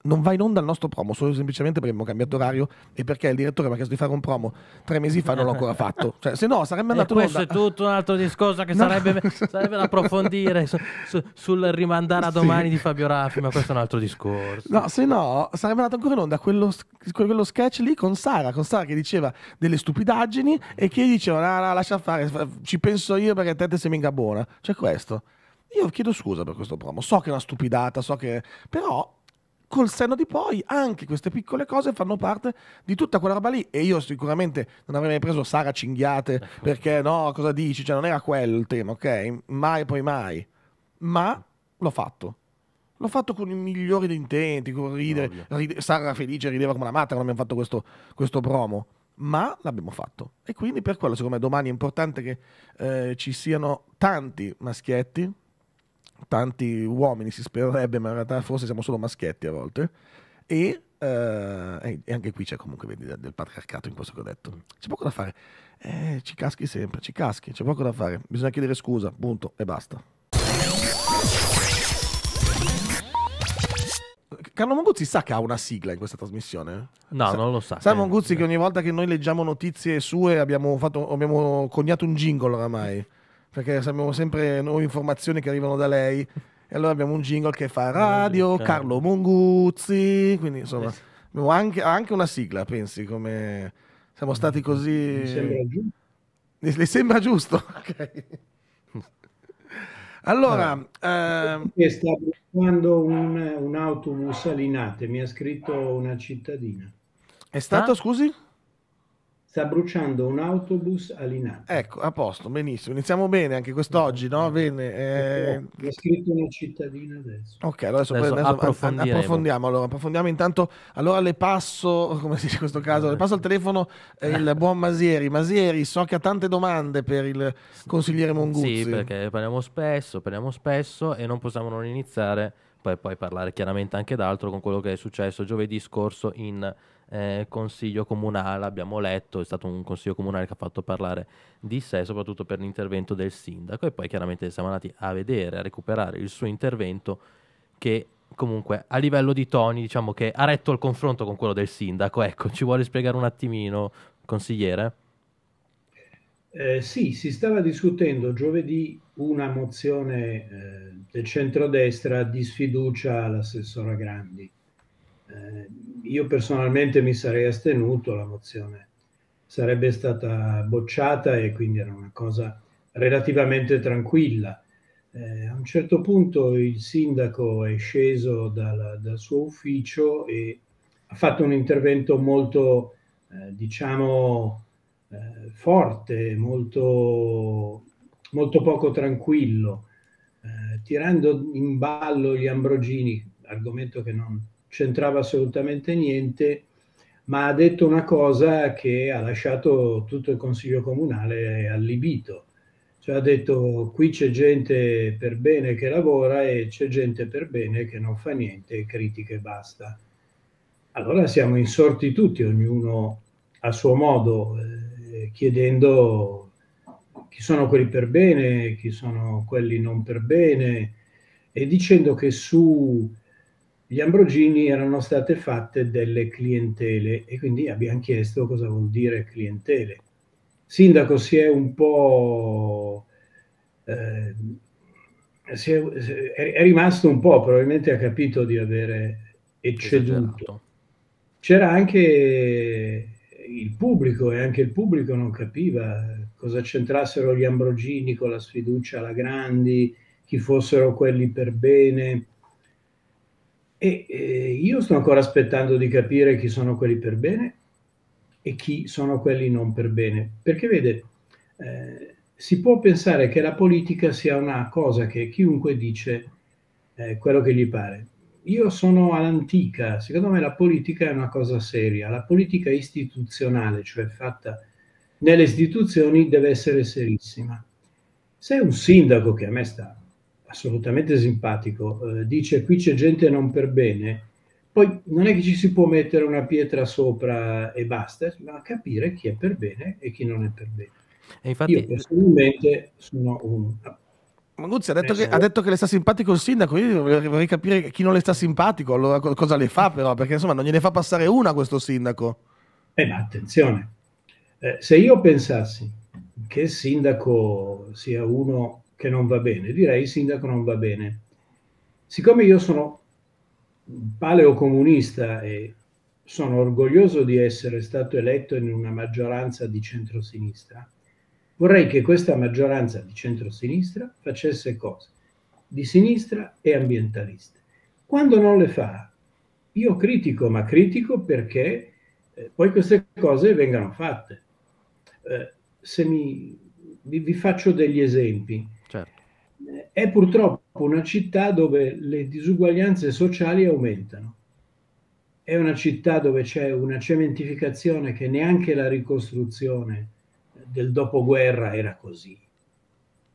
A: non va in onda il nostro promo solo semplicemente perché abbiamo cambiato orario e perché il direttore mi ha chiesto di fare un promo tre mesi fa e non l'ho ancora fatto. Cioè, se no, sarebbe andato
B: in onda. Questo è tutto un altro discorso che no. sarebbe, sarebbe, da approfondire su, su, sul rimandare a domani sì. di Fabio Raffi, ma questo è un altro discorso.
A: No, se no, sarebbe andato ancora in onda quello, quello sketch lì con Sara, con Sara che diceva delle stupidaggini e che diceva, no, no, lascia fare, ci penso io perché te te sei mica buona. Cioè questo. Io chiedo scusa per questo promo, so che è una stupidata, so che... però col senno di poi anche queste piccole cose fanno parte di tutta quella roba lì e io sicuramente non avrei mai preso Sara cinghiate ecco. perché no, cosa dici? Cioè non era quello il tema, ok? Mai poi mai. Ma l'ho fatto. L'ho fatto con i migliori di intenti, con ridere. Ride, Sara felice rideva come una matta quando abbiamo fatto questo, questo promo ma l'abbiamo fatto. E quindi per quello, secondo me, domani è importante che eh, ci siano tanti maschietti, tanti uomini si spererebbe, ma in realtà forse siamo solo maschietti a volte. E, eh, e anche qui c'è comunque vedi, del patriarcato in questo che ho detto. C'è poco da fare. Eh, ci caschi sempre, ci caschi, c'è poco da fare. Bisogna chiedere scusa, punto, e basta. Carlo Monguzzi sa che ha una sigla in questa trasmissione?
B: No, sa, non lo sa.
A: Sa Monguzzi che ogni volta che noi leggiamo notizie sue abbiamo, fatto, abbiamo coniato un jingle oramai perché abbiamo sempre nuove informazioni che arrivano da lei. E allora abbiamo un jingle che fa radio, Carlo Monguzzi, quindi insomma abbiamo anche, anche una sigla, pensi, come siamo stati così... Mi sembra giusto. Le sembra giusto? ok. Allora,
C: ehm... sta bruciando un, un, autobus a Linate, mi ha scritto una cittadina.
A: È stato, ah? scusi?
C: Sta bruciando un autobus a Linate.
A: Ecco, a posto, benissimo. Iniziamo bene anche quest'oggi, no? Bene.
C: Eh... Mi ha scritto una cittadina adesso.
A: Ok, adesso, adesso, adesso approfondiamo. Allora, approfondiamo intanto. Allora le passo, come si dice in questo caso, le passo al telefono eh, il buon Masieri. Masieri, so che ha tante domande per il consigliere Monguzzi.
B: Sì, perché parliamo spesso, parliamo spesso e non possiamo non iniziare poi, poi parlare chiaramente anche d'altro con quello che è successo giovedì scorso in eh, consiglio comunale, abbiamo letto, è stato un consiglio comunale che ha fatto parlare di sé, soprattutto per l'intervento del sindaco e poi chiaramente siamo andati a vedere, a recuperare il suo intervento che comunque a livello di toni diciamo che ha retto il confronto con quello del sindaco, ecco, ci vuole spiegare un attimino, consigliere?
C: Eh, sì, si stava discutendo giovedì una mozione eh, del centrodestra di sfiducia all'assessora Grandi. Eh, io personalmente mi sarei astenuto, la mozione sarebbe stata bocciata e quindi era una cosa relativamente tranquilla. Eh, a un certo punto il sindaco è sceso dal, dal suo ufficio e ha fatto un intervento molto, eh, diciamo, eh, forte, molto, molto poco tranquillo, eh, tirando in ballo gli Ambrogini, argomento che non, c'entrava assolutamente niente, ma ha detto una cosa che ha lasciato tutto il Consiglio Comunale allibito. Cioè ha detto qui c'è gente per bene che lavora e c'è gente per bene che non fa niente critica e basta. Allora siamo insorti tutti, ognuno a suo modo, eh, chiedendo chi sono quelli per bene, chi sono quelli non per bene, e dicendo che su gli Ambrogini erano state fatte delle clientele e quindi abbiamo chiesto cosa vuol dire clientele. Sindaco si è un po'... Eh, si è, è, rimasto un po', probabilmente ha capito di avere ecceduto. C'era anche il pubblico e anche il pubblico non capiva cosa c'entrassero gli Ambrogini con la sfiducia alla Grandi, chi fossero quelli per bene e eh, io sto ancora aspettando di capire chi sono quelli per bene e chi sono quelli non per bene. Perché vede, eh, si può pensare che la politica sia una cosa che chiunque dice eh, quello che gli pare. Io sono all'antica, secondo me la politica è una cosa seria, la politica istituzionale, cioè fatta nelle istituzioni, deve essere serissima. Se un sindaco che a me sta assolutamente simpatico, eh, dice qui c'è gente non per bene, poi non è che ci si può mettere una pietra sopra e basta, ma capire chi è per bene e chi non è per bene. E infatti... Io personalmente sono un
A: Manguzzi ha detto, che, ha detto, che, le sta simpatico il sindaco. Io vorrei capire chi non le sta simpatico, allora cosa le fa, però, perché insomma non gliene fa passare una questo sindaco.
C: Eh, ma attenzione, eh, se io pensassi che il sindaco sia uno che non va bene, direi il sindaco non va bene. Siccome io sono paleocomunista e sono orgoglioso di essere stato eletto in una maggioranza di centrosinistra, vorrei che questa maggioranza di centrosinistra facesse cose di sinistra e ambientaliste. Quando non le fa, io critico, ma critico perché eh, poi queste cose vengano fatte. Eh, se mi, vi, vi, faccio degli esempi. È purtroppo una città dove le disuguaglianze sociali aumentano. È una città dove c'è una cementificazione che neanche la ricostruzione del dopoguerra era così.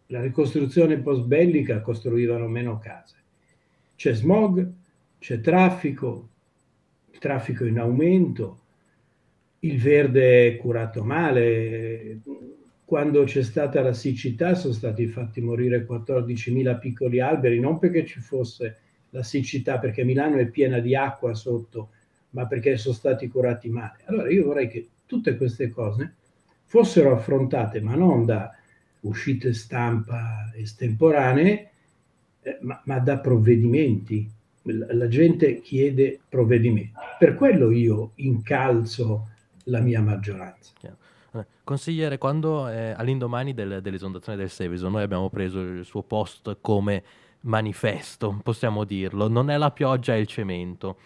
C: La ricostruzione post-bellica costruivano meno case. C'è smog, c'è traffico, il traffico in aumento, il verde è curato male. Quando c'è stata la siccità sono stati fatti morire 14.000 piccoli alberi, non perché ci fosse la siccità, perché Milano è piena di acqua sotto, ma perché sono stati curati male. Allora io vorrei che tutte queste cose fossero affrontate, ma non da uscite stampa estemporanee, eh, ma, ma da provvedimenti. La, la gente chiede provvedimenti. Per quello io incalzo la mia maggioranza.
B: Consigliere, quando eh, all'indomani del, dell'esondazione del Seveso noi abbiamo preso il suo post come manifesto, possiamo dirlo, non è la pioggia, è il cemento.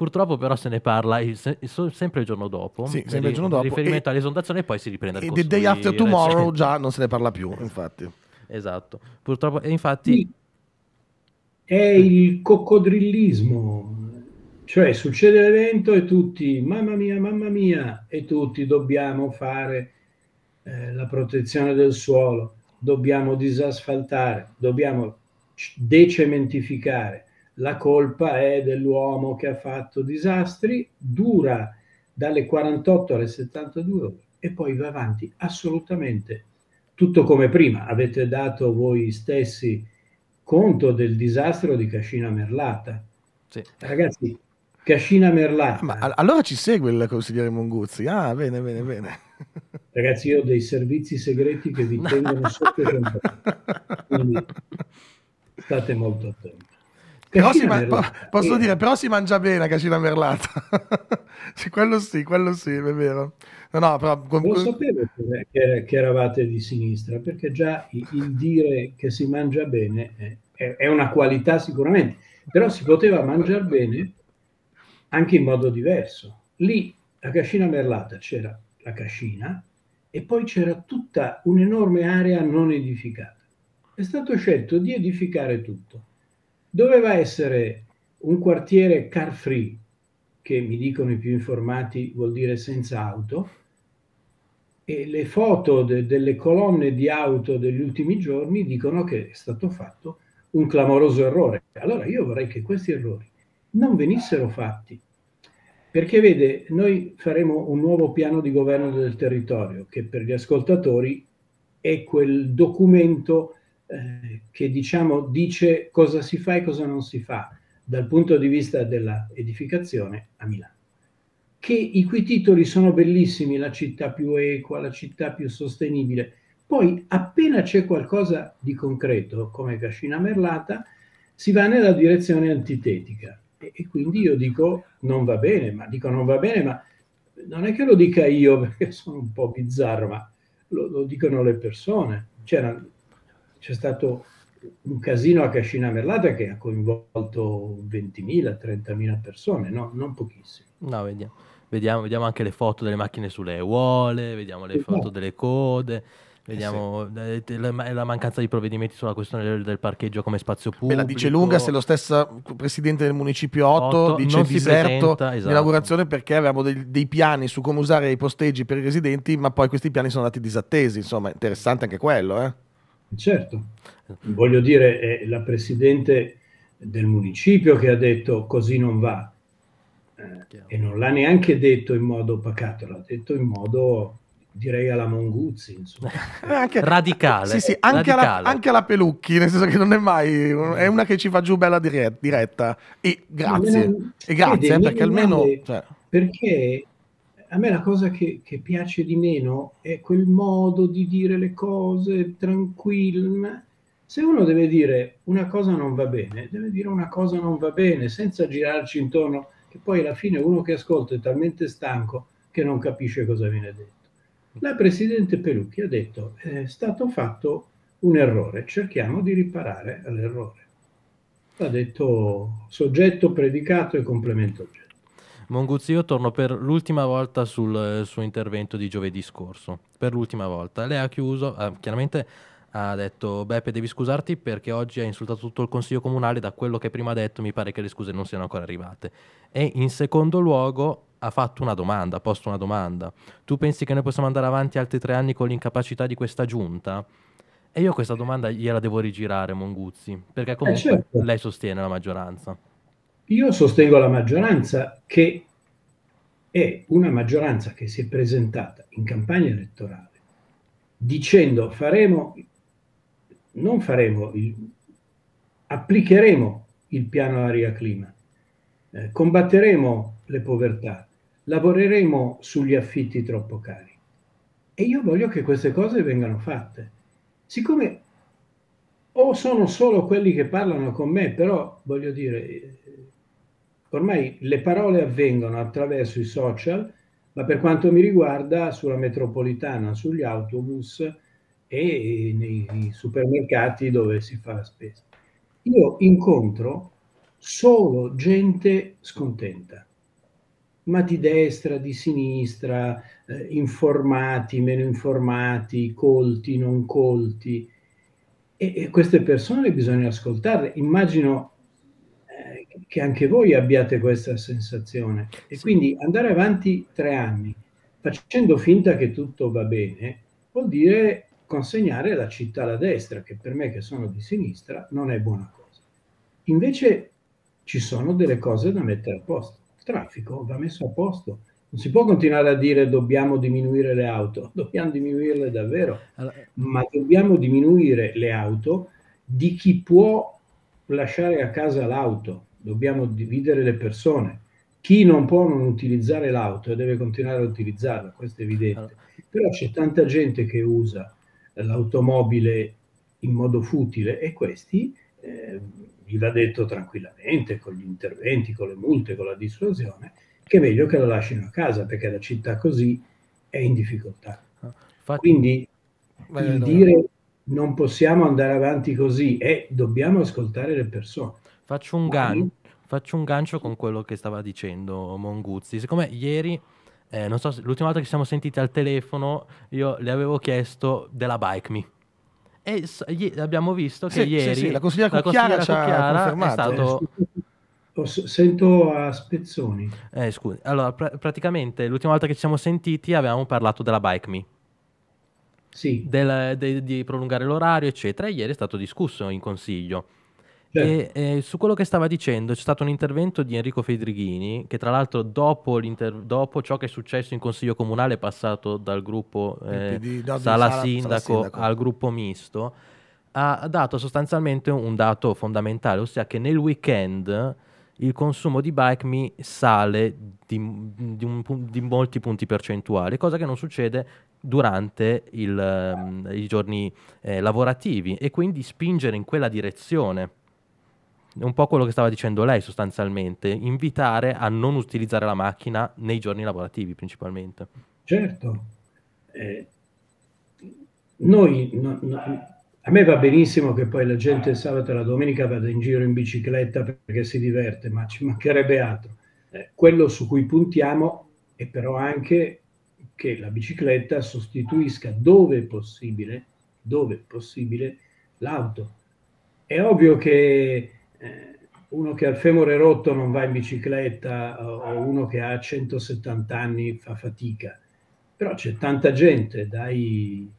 B: Purtroppo però se ne parla il, se, sempre il giorno dopo,
A: sì, sempre il giorno dopo.
B: riferimento e, all'esondazione e poi si riprende a
A: costruire. E the day after tomorrow già non se ne parla più, infatti.
B: Esatto, purtroppo, e infatti... Sì.
C: È il coccodrillismo, cioè succede l'evento e tutti, mamma mia, mamma mia, e tutti dobbiamo fare eh, la protezione del suolo, dobbiamo disasfaltare, dobbiamo decementificare. La colpa è dell'uomo che ha fatto disastri, dura dalle 48 alle 72 ore e poi va avanti assolutamente tutto come prima. Avete dato voi stessi conto del disastro di Cascina Merlata. Sì. Ragazzi, Cascina Merlata.
A: Ma allora ci segue il consigliere Monguzzi. Ah, bene, bene, bene.
C: Ragazzi, io ho dei servizi segreti che vi tengono sotto controllo. Quindi state molto attenti.
A: Però si posso dire, però si mangia bene a Cascina Merlata. sì, quello sì, quello sì, è vero. No, no, però...
C: Lo sapevo che, che, eravate di sinistra, perché già il, dire che si mangia bene è, è, una qualità sicuramente, però si poteva mangiare bene anche in modo diverso. Lì a Cascina Merlata c'era la cascina e poi c'era tutta un'enorme area non edificata. È stato scelto di edificare tutto. Doveva essere un quartiere car free, che mi dicono i più informati vuol dire senza auto, e le foto de- delle colonne di auto degli ultimi giorni dicono che è stato fatto un clamoroso errore. Allora io vorrei che questi errori non venissero fatti. Perché vede, noi faremo un nuovo piano di governo del territorio che per gli ascoltatori è quel documento eh, che diciamo dice cosa si fa e cosa non si fa dal punto di vista dell'edificazione a Milano. Che i cui titoli sono bellissimi, la città più equa, la città più sostenibile. Poi appena c'è qualcosa di concreto, come Cascina Merlata, si va nella direzione antitetica e, e, quindi io dico non va bene, ma dico non va bene, ma non è che lo dica io perché sono un po' bizzarro, ma lo, lo dicono le persone. C'era, c'è stato un casino a Cascina Merlata che ha coinvolto 20.000, 30.000 persone, no? non pochissime.
B: No, vediamo. Vediamo, vediamo anche le foto delle macchine sulle aiuole, vediamo le foto delle code. Vediamo eh sì. la, la, mancanza di provvedimenti sulla questione del, del, parcheggio come spazio pubblico.
A: Beh, la dice lunga se lo stesso presidente del municipio 8, 8 dice diserto presenta, esatto. perché avevamo dei, dei, piani su come usare i posteggi per i residenti, ma poi questi piani sono andati disattesi. Insomma, interessante anche quello. Eh?
C: Certo, voglio dire, è la presidente del municipio che ha detto così non va. Eh, e non l'ha neanche detto in modo pacato, l'ha detto in modo direi alla Monguzzi, insomma.
B: anche, radicale.
A: Sì, sì, anche, radicale. Alla, anche alla Pelucchi, nel senso che non è mai... è una che ci fa giù bella diretta. E grazie, no, e grazie, eh, perché almeno... Cioè...
C: Perché a me la cosa che, che, piace di meno è quel modo di dire le cose tranquillo. Se uno deve dire una cosa non va bene, deve dire una cosa non va bene, senza girarci intorno, che poi alla fine uno che ascolta è talmente stanco che non capisce cosa viene detto. La Presidente Pelucchi ha detto è stato fatto un errore, cerchiamo di riparare all'errore. Ha detto soggetto, predicato e complemento oggetto.
B: Monguzzi, io torno per l'ultima volta sul eh, suo intervento di giovedì scorso. Per l'ultima volta. Lei ha chiuso, eh, chiaramente ha detto Beppe devi scusarti perché oggi hai insultato tutto il consiglio comunale, da quello che prima ha detto mi pare che le scuse non siano ancora arrivate. E in secondo luogo ha fatto una domanda, ha posto una domanda. Tu pensi che noi possiamo andare avanti altri tre anni con l'incapacità di questa giunta? E io questa domanda gliela devo rigirare, Monguzzi, perché comunque eh certo. lei sostiene la maggioranza.
C: Io sostengo la maggioranza che è una maggioranza che si è presentata in campagna elettorale dicendo faremo, non faremo, il, applicheremo il piano aria-clima, eh, combatteremo le povertà, lavoreremo sugli affitti troppo cari. E io voglio che queste cose vengano fatte. Siccome o sono solo quelli che parlano con me, però voglio dire, ormai le parole avvengono attraverso i social, ma per quanto mi riguarda sulla metropolitana, sugli autobus e nei supermercati dove si fa la spesa. Io incontro solo gente scontenta, ma di destra, di sinistra, eh, informati, meno informati, colti, non colti. E, e queste persone bisogna ascoltarle. Immagino che anche voi abbiate questa sensazione. E sì. quindi andare avanti tre anni facendo finta che tutto va bene vuol dire consegnare la città alla destra, che per me che sono di sinistra non è buona cosa. Invece ci sono delle cose da mettere a posto. Il traffico va messo a posto. Non si può continuare a dire dobbiamo diminuire le auto, dobbiamo diminuirle davvero, ma dobbiamo diminuire le auto di chi può lasciare a casa l'auto, dobbiamo dividere le persone. Chi non può non utilizzare l'auto e deve continuare a utilizzarla, questo è evidente. Però c'è tanta gente che usa l'automobile in modo futile e questi eh, gli va detto tranquillamente con gli interventi, con le multe, con la dissuasione, che è meglio che la lasciano a casa perché la città così è in difficoltà. Ah, Quindi il dire non possiamo andare avanti così e dobbiamo ascoltare le persone.
B: Faccio un, gan- faccio un gancio con quello che stava dicendo Monguzzi. Siccome ieri, eh, non so, l'ultima volta che ci siamo sentiti al telefono, io le avevo chiesto della Bike Me. E abbiamo visto che
A: sì,
B: ieri
A: sì, sì, la consigliera Cocchiara, la consigliera Cocchiara è stato...
C: Eh, sento a spezzoni.
B: Eh, scusi. Allora, pr- praticamente l'ultima volta che ci siamo sentiti avevamo parlato della Bike Me.
C: Sì.
B: Del, de, di prolungare l'orario, eccetera. E ieri è stato discusso in consiglio. E, eh, su quello che stava dicendo c'è stato un intervento di Enrico Fedrighini che tra l'altro dopo, dopo ciò che è successo in consiglio comunale è passato dal gruppo eh, PD, no, Sala, Sala, Sindaco Sindaco. al gruppo misto ha dato sostanzialmente un dato fondamentale ossia che nel weekend il consumo di bike mi sale di, di, un, di molti punti percentuali cosa che non succede durante il, um, i giorni eh, lavorativi e quindi spingere in quella direzione un po' quello che stava dicendo lei sostanzialmente, invitare a non utilizzare la macchina nei giorni lavorativi principalmente.
C: Certo, eh, noi, no, no, a me va benissimo che poi la gente il sabato e la domenica vada in giro in bicicletta perché si diverte, ma ci mancherebbe altro. Eh, quello su cui puntiamo è però anche che la bicicletta sostituisca dove è possibile, dove è possibile l'auto. È ovvio che uno che ha il femore rotto non va in bicicletta o uno che ha 170 anni fa fatica, però c'è tanta gente dai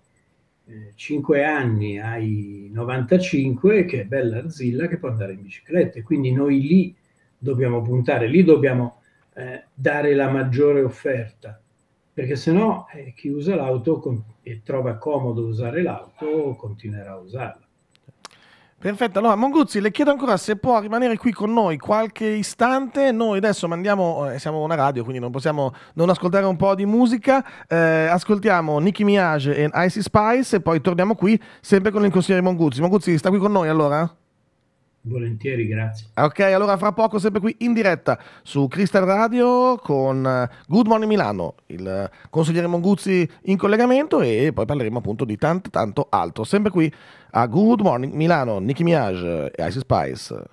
C: eh, 5 anni ai 95 che è bella arzilla che può andare in bicicletta e quindi noi lì dobbiamo puntare, lì dobbiamo eh, dare la maggiore offerta. perché se no eh, chi usa l'auto e trova comodo usare l'auto continuerà a usarla.
A: Perfetto, allora Monguzzi le chiedo ancora se può rimanere qui con noi qualche istante, noi adesso mandiamo, eh, siamo una radio quindi non possiamo non ascoltare un po' di musica, eh, ascoltiamo Nicki Minaj e Icy Spice e poi torniamo qui sempre con il consigliere Monguzzi. Monguzzi sta qui con noi allora?
C: Volentieri, grazie.
A: Ok, allora fra poco sempre qui in diretta su Crystal Radio con eh, Good Morning Milano, il consigliere Monguzzi in collegamento e poi parleremo appunto di tanto tanto altro. Sempre qui a Good Morning Milano, Nicki Minaj e Ice Spice.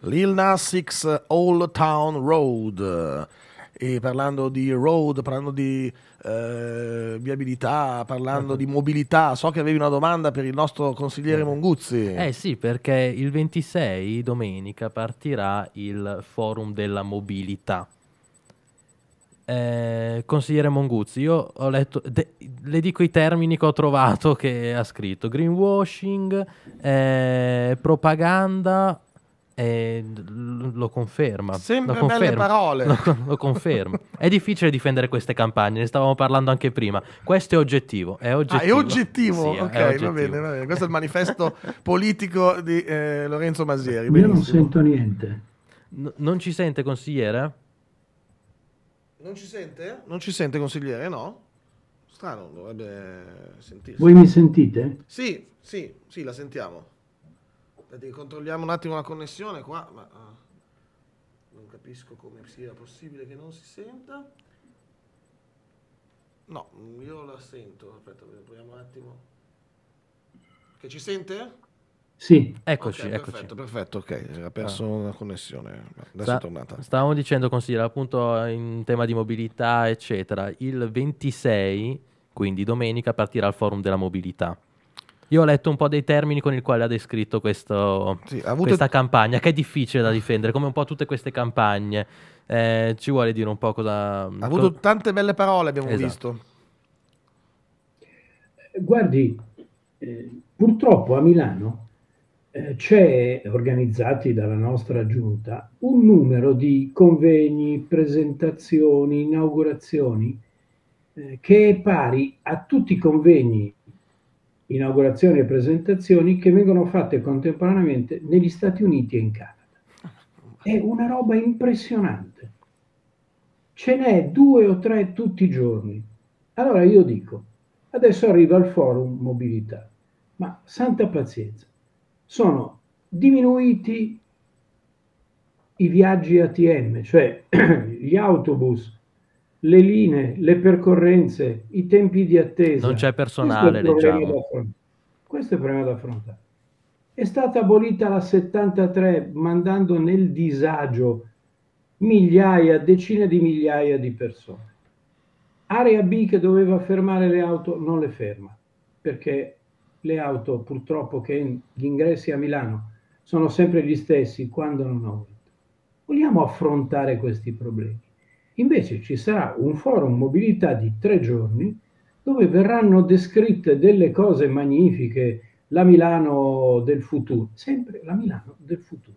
A: Lil Nas X Old Town Road. E parlando di road, parlando di eh, viabilità, parlando di mobilità, so che avevi una domanda per il nostro consigliere Monguzzi.
B: Eh sì, perché il 26 domenica partirà il forum della mobilità. Eh, consigliere Monguzzi, io ho letto, de, le dico i termini che ho trovato che ha scritto: greenwashing, eh, propaganda, eh, lo conferma.
A: Sempre
B: lo conferma,
A: belle parole.
B: Lo, lo conferma. è difficile difendere queste campagne, ne stavamo parlando anche prima. Questo è oggettivo. È oggettivo.
A: Ah, è oggettivo?
B: Sì,
A: ok,
B: è oggettivo.
A: Va, bene, va bene, Questo è il manifesto politico di eh, Lorenzo Masieri.
C: Io non sento niente.
B: N- non ci sente, consigliere?
A: Non ci sente? Non ci sente, consigliere? No? Strano, dovrebbe sentirsi.
C: Voi mi sentite?
A: Sì, sì, sì, la sentiamo. Controlliamo un attimo la connessione qua, ma uh, non capisco come sia possibile che non si senta. No, io la sento. Aspetta, proviamo un attimo. Che ci sente?
C: Sì.
B: Eccoci,
A: okay,
B: eccoci.
A: Perfetto, perfetto, ok. Era perso ah. la connessione. Adesso
B: Sta,
A: è tornata.
B: Stavamo dicendo, consigliere, appunto in tema di mobilità, eccetera. Il 26, quindi domenica, partirà il forum della mobilità. Io ho letto un po' dei termini con i quali ha descritto questo, sì, ha avuto... questa campagna, che è difficile da difendere, come un po' tutte queste campagne. Eh, ci vuole dire un po' cosa...
A: Ha avuto tante belle parole, abbiamo esatto. visto.
C: Guardi, eh, purtroppo a Milano eh, c'è, organizzati dalla nostra giunta, un numero di convegni, presentazioni, inaugurazioni eh, che è pari a tutti i convegni inaugurazioni e presentazioni che vengono fatte contemporaneamente negli Stati Uniti e in Canada. È una roba impressionante. Ce n'è due o tre tutti i giorni. Allora io dico, adesso arriva il forum mobilità, ma santa pazienza, sono diminuiti i viaggi ATM, cioè gli autobus le linee, le percorrenze, i tempi di attesa.
B: Non c'è personale,
C: Questo è
B: diciamo.
C: Questo è il problema da affrontare. È stata abolita la 73 mandando nel disagio migliaia, decine di migliaia di persone. Area B che doveva fermare le auto non le ferma, perché le auto purtroppo che gli ingressi a Milano sono sempre gli stessi quando non aumentano. Vogliamo affrontare questi problemi Invece ci sarà un forum mobilità di tre giorni dove verranno descritte delle cose magnifiche, la Milano del futuro, sempre la Milano del futuro.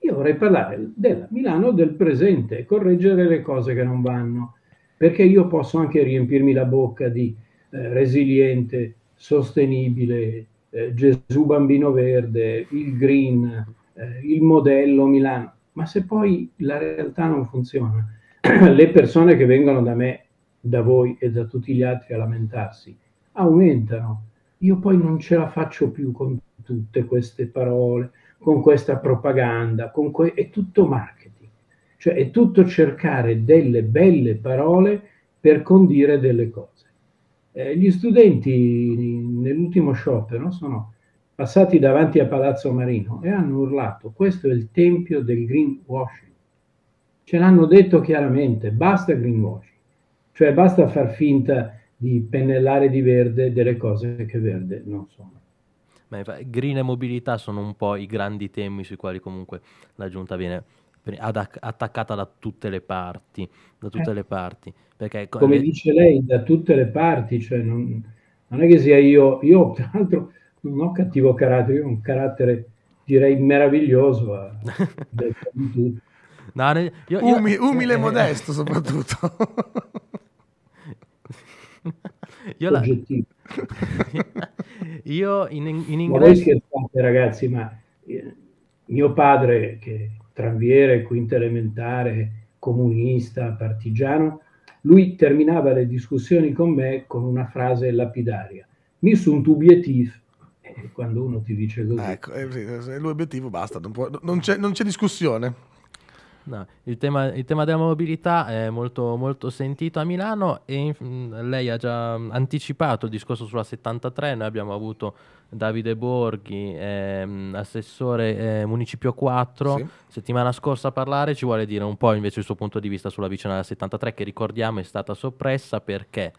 C: Io vorrei parlare della Milano del presente correggere le cose che non vanno, perché io posso anche riempirmi la bocca di eh, resiliente, sostenibile, eh, Gesù bambino verde, il green, eh, il modello Milano, ma se poi la realtà non funziona, le persone che vengono da me, da voi e da tutti gli altri a lamentarsi aumentano. Io poi non ce la faccio più con tutte queste parole, con questa propaganda, con que- è tutto marketing, cioè è tutto cercare delle belle parole per condire delle cose. Eh, gli studenti nell'ultimo sciopero sono passati davanti a Palazzo Marino e hanno urlato questo è il tempio del greenwashing ce l'hanno detto chiaramente, basta greenwashing, cioè basta far finta di pennellare di verde delle cose che verde non sono.
B: Ma green e mobilità sono un po' i grandi temi sui quali comunque la giunta viene attaccata da tutte le parti, da tutte eh. le parti. Perché,
C: Come dice lei, da tutte le parti, cioè non, non, è che sia io, io tra l'altro non ho cattivo carattere, io ho un carattere direi meraviglioso. A,
A: no, ne, io, io, Umi, umile e eh, modesto soprattutto.
B: io, la... io in, in inglese...
C: Scherzate ragazzi, ma eh, mio padre che tranviere, quinta elementare, comunista, partigiano, lui terminava le discussioni con me con una frase lapidaria. Mi sunt obiettivo quando uno ti dice così.
A: Ecco, eh, l'obiettivo basta, non, può, non, c'è, non c'è, discussione.
B: No, il, tema, il, tema, della mobilità è molto, molto sentito a Milano e lei ha già anticipato il discorso sulla 73, noi abbiamo avuto Davide Borghi, ehm, assessore eh, Municipio 4, sì. settimana scorsa a parlare, ci vuole dire un po' invece il suo punto di vista sulla vicenda della 73 che ricordiamo è stata soppressa perché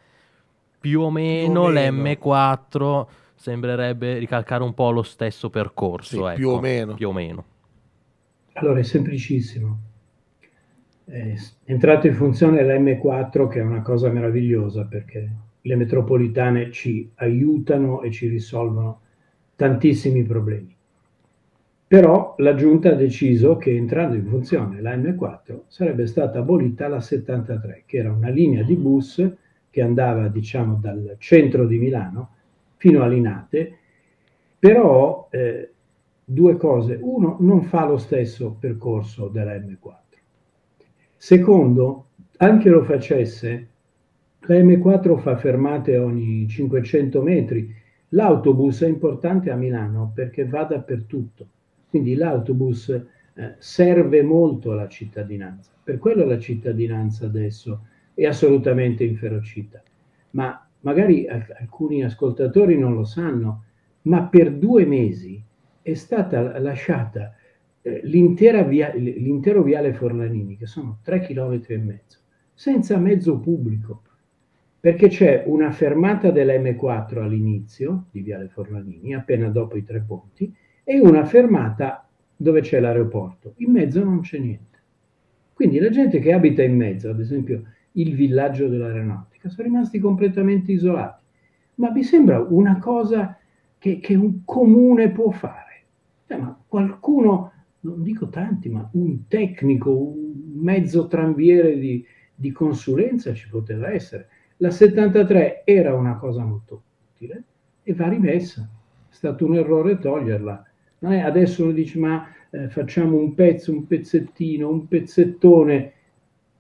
B: più o meno, più o meno. l'M4 sembrerebbe ricalcare un po' lo stesso percorso. Sì, ecco,
A: più o meno.
B: Più o meno.
C: Allora è semplicissimo. È entrato in funzione la M4 che è una cosa meravigliosa perché le metropolitane ci aiutano e ci risolvono tantissimi problemi. Però la giunta ha deciso che entrando in funzione la M4 sarebbe stata abolita la 73, che era una linea di bus che andava diciamo dal centro di Milano fino a Linate, però eh, due cose. Uno, non fa lo stesso percorso della M4. Secondo, anche lo facesse, la M4 fa fermate ogni 500 metri. L'autobus è importante a Milano perché va dappertutto. Quindi l'autobus eh, serve molto alla cittadinanza. Per quello la cittadinanza adesso è assolutamente inferocita. Ma magari alcuni ascoltatori non lo sanno, ma per due mesi è stata lasciata eh, via, l'intero viale Forlanini, che sono tre chilometri e mezzo, senza mezzo pubblico, perché c'è una fermata della M4 all'inizio di viale Forlanini, appena dopo i tre ponti, e una fermata dove c'è l'aeroporto. In mezzo non c'è niente. Quindi la gente che abita in mezzo, ad esempio il villaggio dell'aeronautica, sono rimasti completamente isolati. Ma mi sembra una cosa che, che un comune può fare. Eh, ma qualcuno, non dico tanti, ma un tecnico, un mezzo tranviere di, di consulenza ci poteva essere. La 73 era una cosa molto utile e va rimessa. È stato un errore toglierla. Non è adesso uno dice ma eh, facciamo un pezzo, un pezzettino, un pezzettone.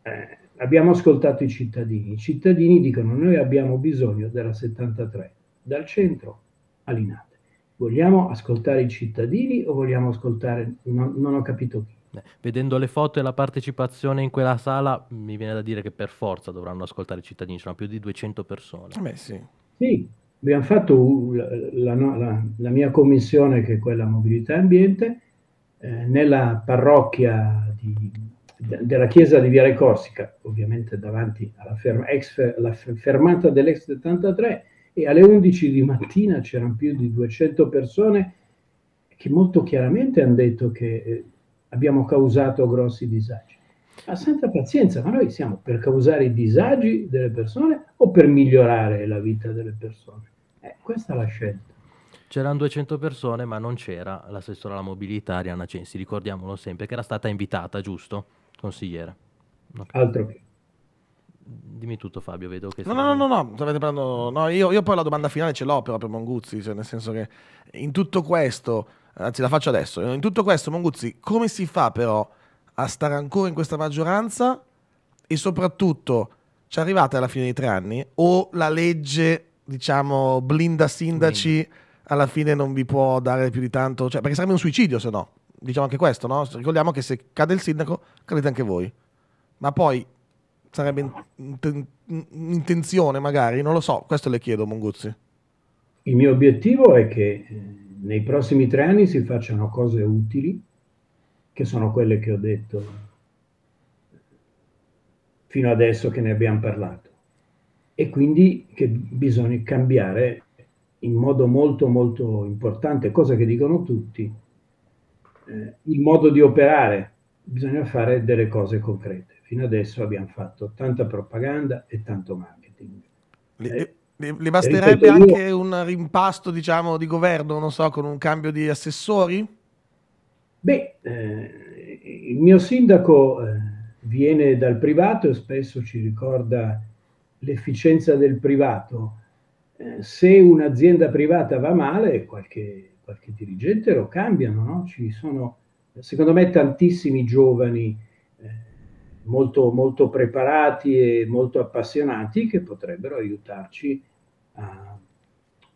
C: Eh, abbiamo ascoltato i cittadini. I cittadini dicono noi abbiamo bisogno della 73, dal centro all'Inate. Vogliamo ascoltare i cittadini o vogliamo ascoltare... Non, non ho capito chi.
B: Eh, vedendo le foto e la partecipazione in quella sala, mi viene da dire che per forza dovranno ascoltare i cittadini, sono più di 200 persone.
A: Beh, sì.
C: sì, abbiamo fatto la, la, la, mia commissione, che è quella mobilità e ambiente, eh, nella parrocchia di della chiesa di Viale Corsica, ovviamente davanti alla, ferma, ex, alla fermata dell'ex 73 e alle 11 di mattina c'erano più di 200 persone che molto chiaramente hanno detto che eh, abbiamo causato grossi disagi. Ma santa pazienza, ma noi siamo per causare i disagi delle persone o per migliorare la vita delle persone? Eh, questa è la scelta.
B: C'erano 200 persone, ma non c'era l'assessore alla mobilità Arianna Censi, ricordiamolo sempre, che era stata invitata, giusto? consigliere.
C: Okay. Altro che.
B: Dimmi tutto Fabio, vedo che...
A: No, no, no, no, no, no io, io, poi la domanda finale ce l'ho però per Monguzzi, cioè nel senso che in tutto questo, anzi la faccio adesso, in tutto questo Monguzzi come si fa però a stare ancora in questa maggioranza e soprattutto ci arrivate alla fine dei tre anni o la legge, diciamo, blinda sindaci Blinda. alla fine non vi può dare più di tanto, cioè perché sarebbe un suicidio se no diciamo anche questo, no? Ricordiamo che se cade il sindaco, cadete anche voi. Ma poi sarebbe un'intenzione magari, non lo so, questo le chiedo Monguzzi.
C: Il mio obiettivo è che eh, nei prossimi tre anni si facciano cose utili, che sono quelle che ho detto fino adesso che ne abbiamo parlato. E quindi che bisogna cambiare in modo molto molto importante, cosa che dicono tutti, eh, il modo di operare, bisogna fare delle cose concrete. Fino adesso abbiamo fatto tanta propaganda e tanto marketing.
A: Le, le, le basterebbe anche un rimpasto, diciamo, di governo, non so, con un cambio di assessori?
C: Beh, eh, il mio sindaco eh, viene dal privato e spesso ci ricorda l'efficienza del privato. Eh, se un'azienda privata va male, qualche, qualche dirigente lo cambiano, no? Ci sono, secondo me, tantissimi giovani molto, molto preparati e molto appassionati che potrebbero aiutarci a,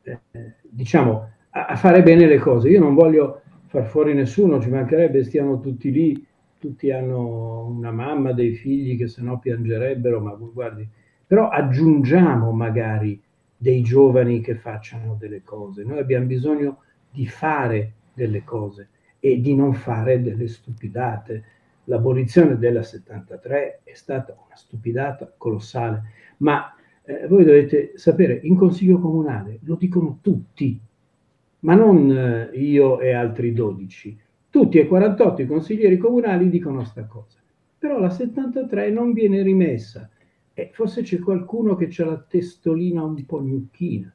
C: eh, diciamo, a, a fare bene le cose. Io non voglio far fuori nessuno, ci mancherebbe, stiamo tutti lì, tutti hanno una mamma, dei figli che se no piangerebbero, ma guardi, però aggiungiamo magari dei giovani che facciano delle cose. Noi abbiamo bisogno di fare delle cose e di non fare delle stupidate. L'abolizione della 73 è stata una stupidata colossale, ma eh, voi dovete sapere, in consiglio comunale lo dicono tutti, ma non eh, io e altri 12. Tutti e 48 i consiglieri comunali dicono questa cosa. Però la 73 non viene rimessa. E forse c'è qualcuno che ha la testolina un po' gnocchina.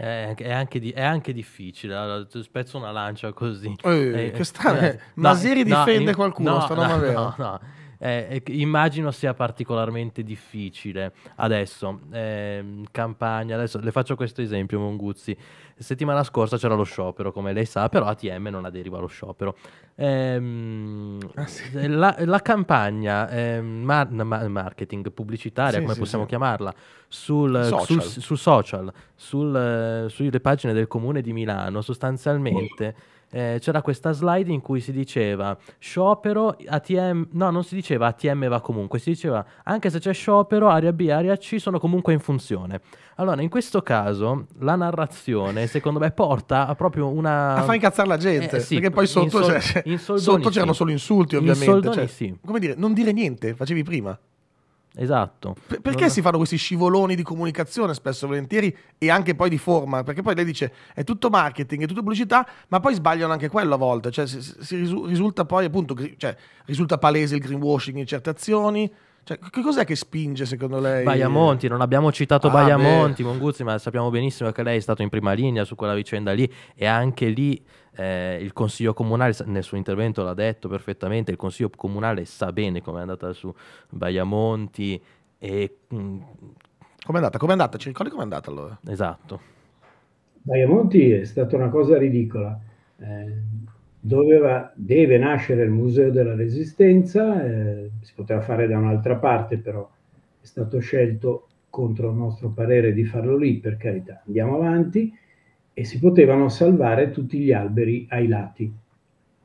B: È, è, anche di, è, anche difficile, allora, spezzo una lancia così.
A: Eh, eh, che strano, eh, Masiri no, difende no, qualcuno, no, sta no, no, no,
B: eh, immagino sia particolarmente difficile adesso. Eh, campagna, adesso le faccio questo esempio, Monguzzi. Settimana scorsa c'era lo sciopero, come lei sa, però ATM non aderiva allo sciopero. Eh, ah, sì. la, la, campagna eh, mar- marketing pubblicitaria, sì, come sì, possiamo chiamarla, sul social, sul, sul social sul, sulle pagine del comune di Milano, sostanzialmente. Eh, c'era questa slide in cui si diceva sciopero, ATM, no non si diceva ATM va comunque, si diceva anche se c'è sciopero, area B, area C sono comunque in funzione. Allora in questo caso la narrazione secondo me porta a proprio una...
A: A far incazzare la gente, eh, sì, perché poi sotto, sol- cioè, sotto c'erano sì. solo insulti ovviamente. Cioè, sì. Come dire, non dire niente, facevi prima.
B: Esatto.
A: P- perché non... si fanno questi scivoloni di comunicazione spesso e volentieri e anche poi di forma? Perché poi lei dice è tutto marketing, è tutto pubblicità, ma poi sbagliano anche quello a volte. Cioè, si, si risulta poi appunto, cioè, risulta palese il greenwashing in certe azioni. Cioè, che cos'è che spinge secondo lei?
B: Baiamonti, non abbiamo citato ah, Baiamonti, Monguzzi, ma sappiamo benissimo che lei è stato in prima linea su quella vicenda lì e anche lì eh, il Consiglio Comunale nel suo intervento l'ha detto perfettamente, il Consiglio Comunale sa bene come è andata su Baiamonti e...
A: Mm, come è andata? Come è andata? Ci ricordi come è andata allora?
B: Esatto.
C: Baiamonti è stata una cosa ridicola. Eh, doveva, deve nascere il Museo della Resistenza, eh, si poteva fare da un'altra parte, però è stato scelto contro il nostro parere di farlo lì, per carità, andiamo avanti e si potevano salvare tutti gli alberi ai lati.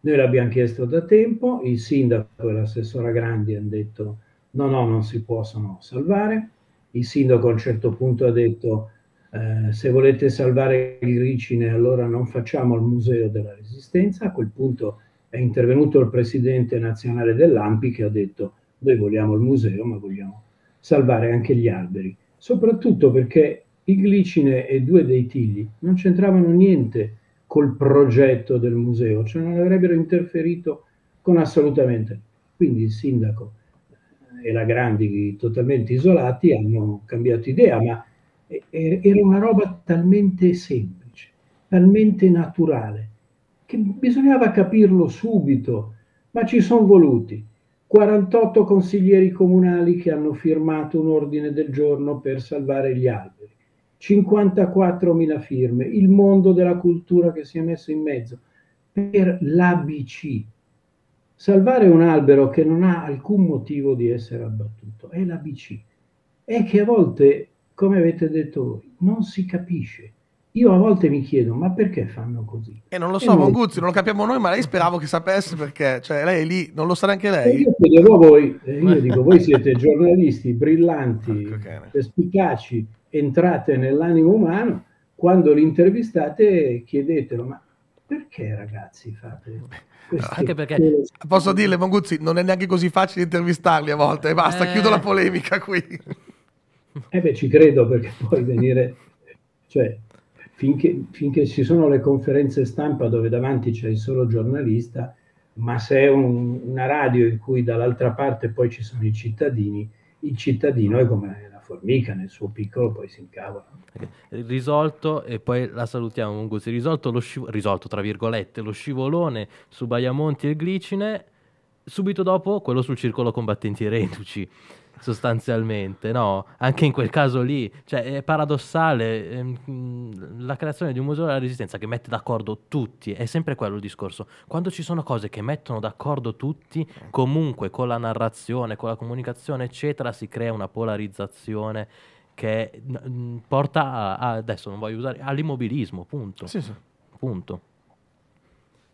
C: Noi l'abbiamo chiesto da tempo, il sindaco e l'assessora Grandi hanno detto no, no, non si possono salvare. Il sindaco a un certo punto ha detto eh, se volete salvare il Ricine allora non facciamo il Museo della Resistenza. A quel punto è intervenuto il presidente nazionale dell'AMPI che ha detto noi vogliamo il museo ma vogliamo salvare anche gli alberi, soprattutto perché il Glicine e due dei Tigli non c'entravano niente col progetto del museo, cioè non avrebbero interferito con assolutamente. Quindi il sindaco e la Grandi, totalmente isolati, hanno cambiato idea, ma era una roba talmente semplice, talmente naturale, che bisognava capirlo subito, ma ci sono voluti 48 consiglieri comunali che hanno firmato un ordine del giorno per salvare gli alberi. 54.000 firme, il mondo della cultura che si è messo in mezzo per l'ABC. Salvare un albero che non ha alcun motivo di essere abbattuto è l'ABC. È che a volte, come avete detto voi, non si capisce. Io a volte mi chiedo, ma perché fanno così?
A: E eh, non lo so, Monguzzi, non lo capiamo noi, ma lei speravo che sapesse perché, cioè lei lì, non lo sa neanche lei.
C: io chiedevo a voi, io dico, voi siete giornalisti brillanti, perspicaci, entrate nell'animo umano, quando li intervistate chiedetelo, ma perché ragazzi fate
A: Anche perché posso dirle, Monguzzi, non è neanche così facile intervistarli a volte. Basta, eh... chiudo la polemica qui.
C: Eh beh, ci credo perché poi venire, cioè, finché, finché ci sono le conferenze stampa dove davanti c'è il solo giornalista, ma se è un, una radio in cui dall'altra parte poi ci sono i cittadini, il cittadino è come formica nel suo piccolo poi si incavola.
B: Risolto, e poi la salutiamo Munguzzi, risolto, lo scivo- risolto tra virgolette lo scivolone su Baiamonti e Glicine, subito dopo quello sul circolo combattenti reduci sostanzialmente, no? Anche in quel caso lì, cioè è paradossale ehm, la creazione di un museo della resistenza che mette d'accordo tutti, è sempre quello il discorso. Quando ci sono cose che mettono d'accordo tutti, comunque con la narrazione, con la comunicazione, eccetera, si crea una polarizzazione che mh, porta a, a, adesso non voglio usare all'immobilismo, punto.
A: Sì, sì.
B: Punto.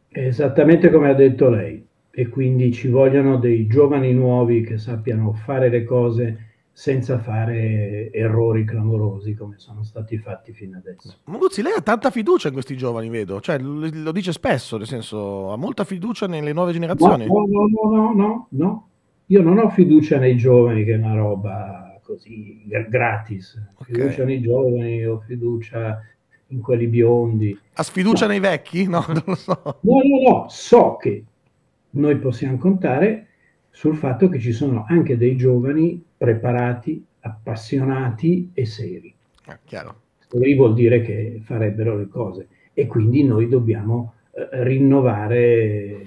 C: Esattamente come ha detto lei e quindi ci vogliono dei giovani nuovi che sappiano fare le cose senza fare errori clamorosi come sono stati fatti fino adesso.
A: Muguzzi, lei ha tanta fiducia in questi giovani, vedo, cioè lo dice spesso, nel senso ha molta fiducia nelle nuove generazioni.
C: No, no, no, no, no, no. Io non ho fiducia nei giovani che è una roba così gratis. Okay. Fiducia nei giovani, ho fiducia in quelli biondi.
A: Ha sfiducia no. nei vecchi? No, non lo so.
C: No, no, no, so che noi possiamo contare sul fatto che ci sono anche dei giovani preparati, appassionati e seri.
A: Ah, chiaro.
C: Seri vuol dire che farebbero le cose e quindi noi dobbiamo eh, rinnovare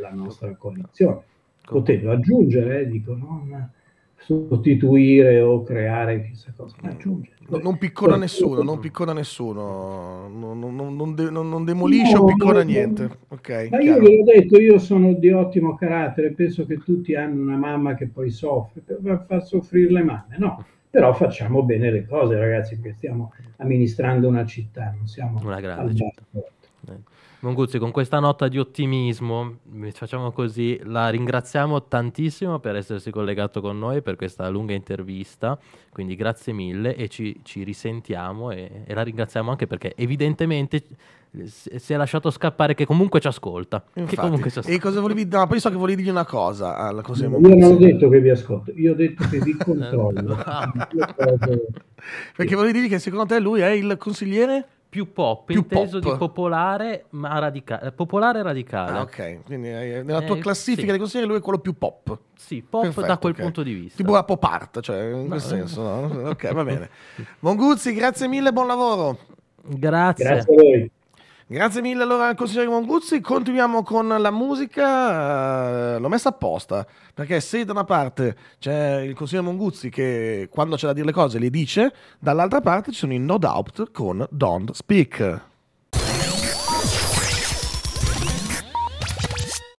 C: la nostra coalizione. Potendo aggiungere, dico, non sostituire o creare chissà cosa, ma aggiungere.
A: Non, non piccona nessuno, non piccona nessuno, non, non, non de, demolisce no, o piccona niente. Okay,
C: ma chiaro. io ve l'ho detto, io sono di ottimo carattere, penso che tutti hanno una mamma che poi soffre, per far soffrire le mamme, no. Però facciamo bene le cose, ragazzi, perché stiamo amministrando una città, non siamo
B: una grande città. Monguzzi, con questa nota di ottimismo, facciamo così, la ringraziamo tantissimo per essersi collegato con noi per questa lunga intervista, quindi grazie mille e ci, ci risentiamo e, e, la ringraziamo anche perché evidentemente si è lasciato scappare che comunque ci ascolta.
A: Infatti, comunque ci ascolta. E cosa volevi dire? No, poi so che volevi dire una cosa. Alla cosa
C: io non ho detto che vi ascolto, io ho detto che vi controllo.
A: perché volevi dire che secondo te lui è il consigliere?
B: Più pop, più inteso pop. di popolare ma radicale, popolare radicale.
A: Ah, ok, quindi eh, nella tua eh, classifica sì. dei consigli lui è quello più pop.
B: Sì, pop Perfetto, da quel okay. punto di vista.
A: Tipo la pop art, cioè in no. quel senso, no? Ok, va bene. Monguzzi, grazie mille, buon lavoro.
B: Grazie.
C: Grazie a voi.
A: Grazie mille allora al consigliere Monguzzi, continuiamo con la musica, uh, l'ho messa apposta, perché se da una parte c'è il consigliere Monguzzi che quando c'è da dire le cose le dice, dall'altra parte ci sono i No Doubt con Don't Speak.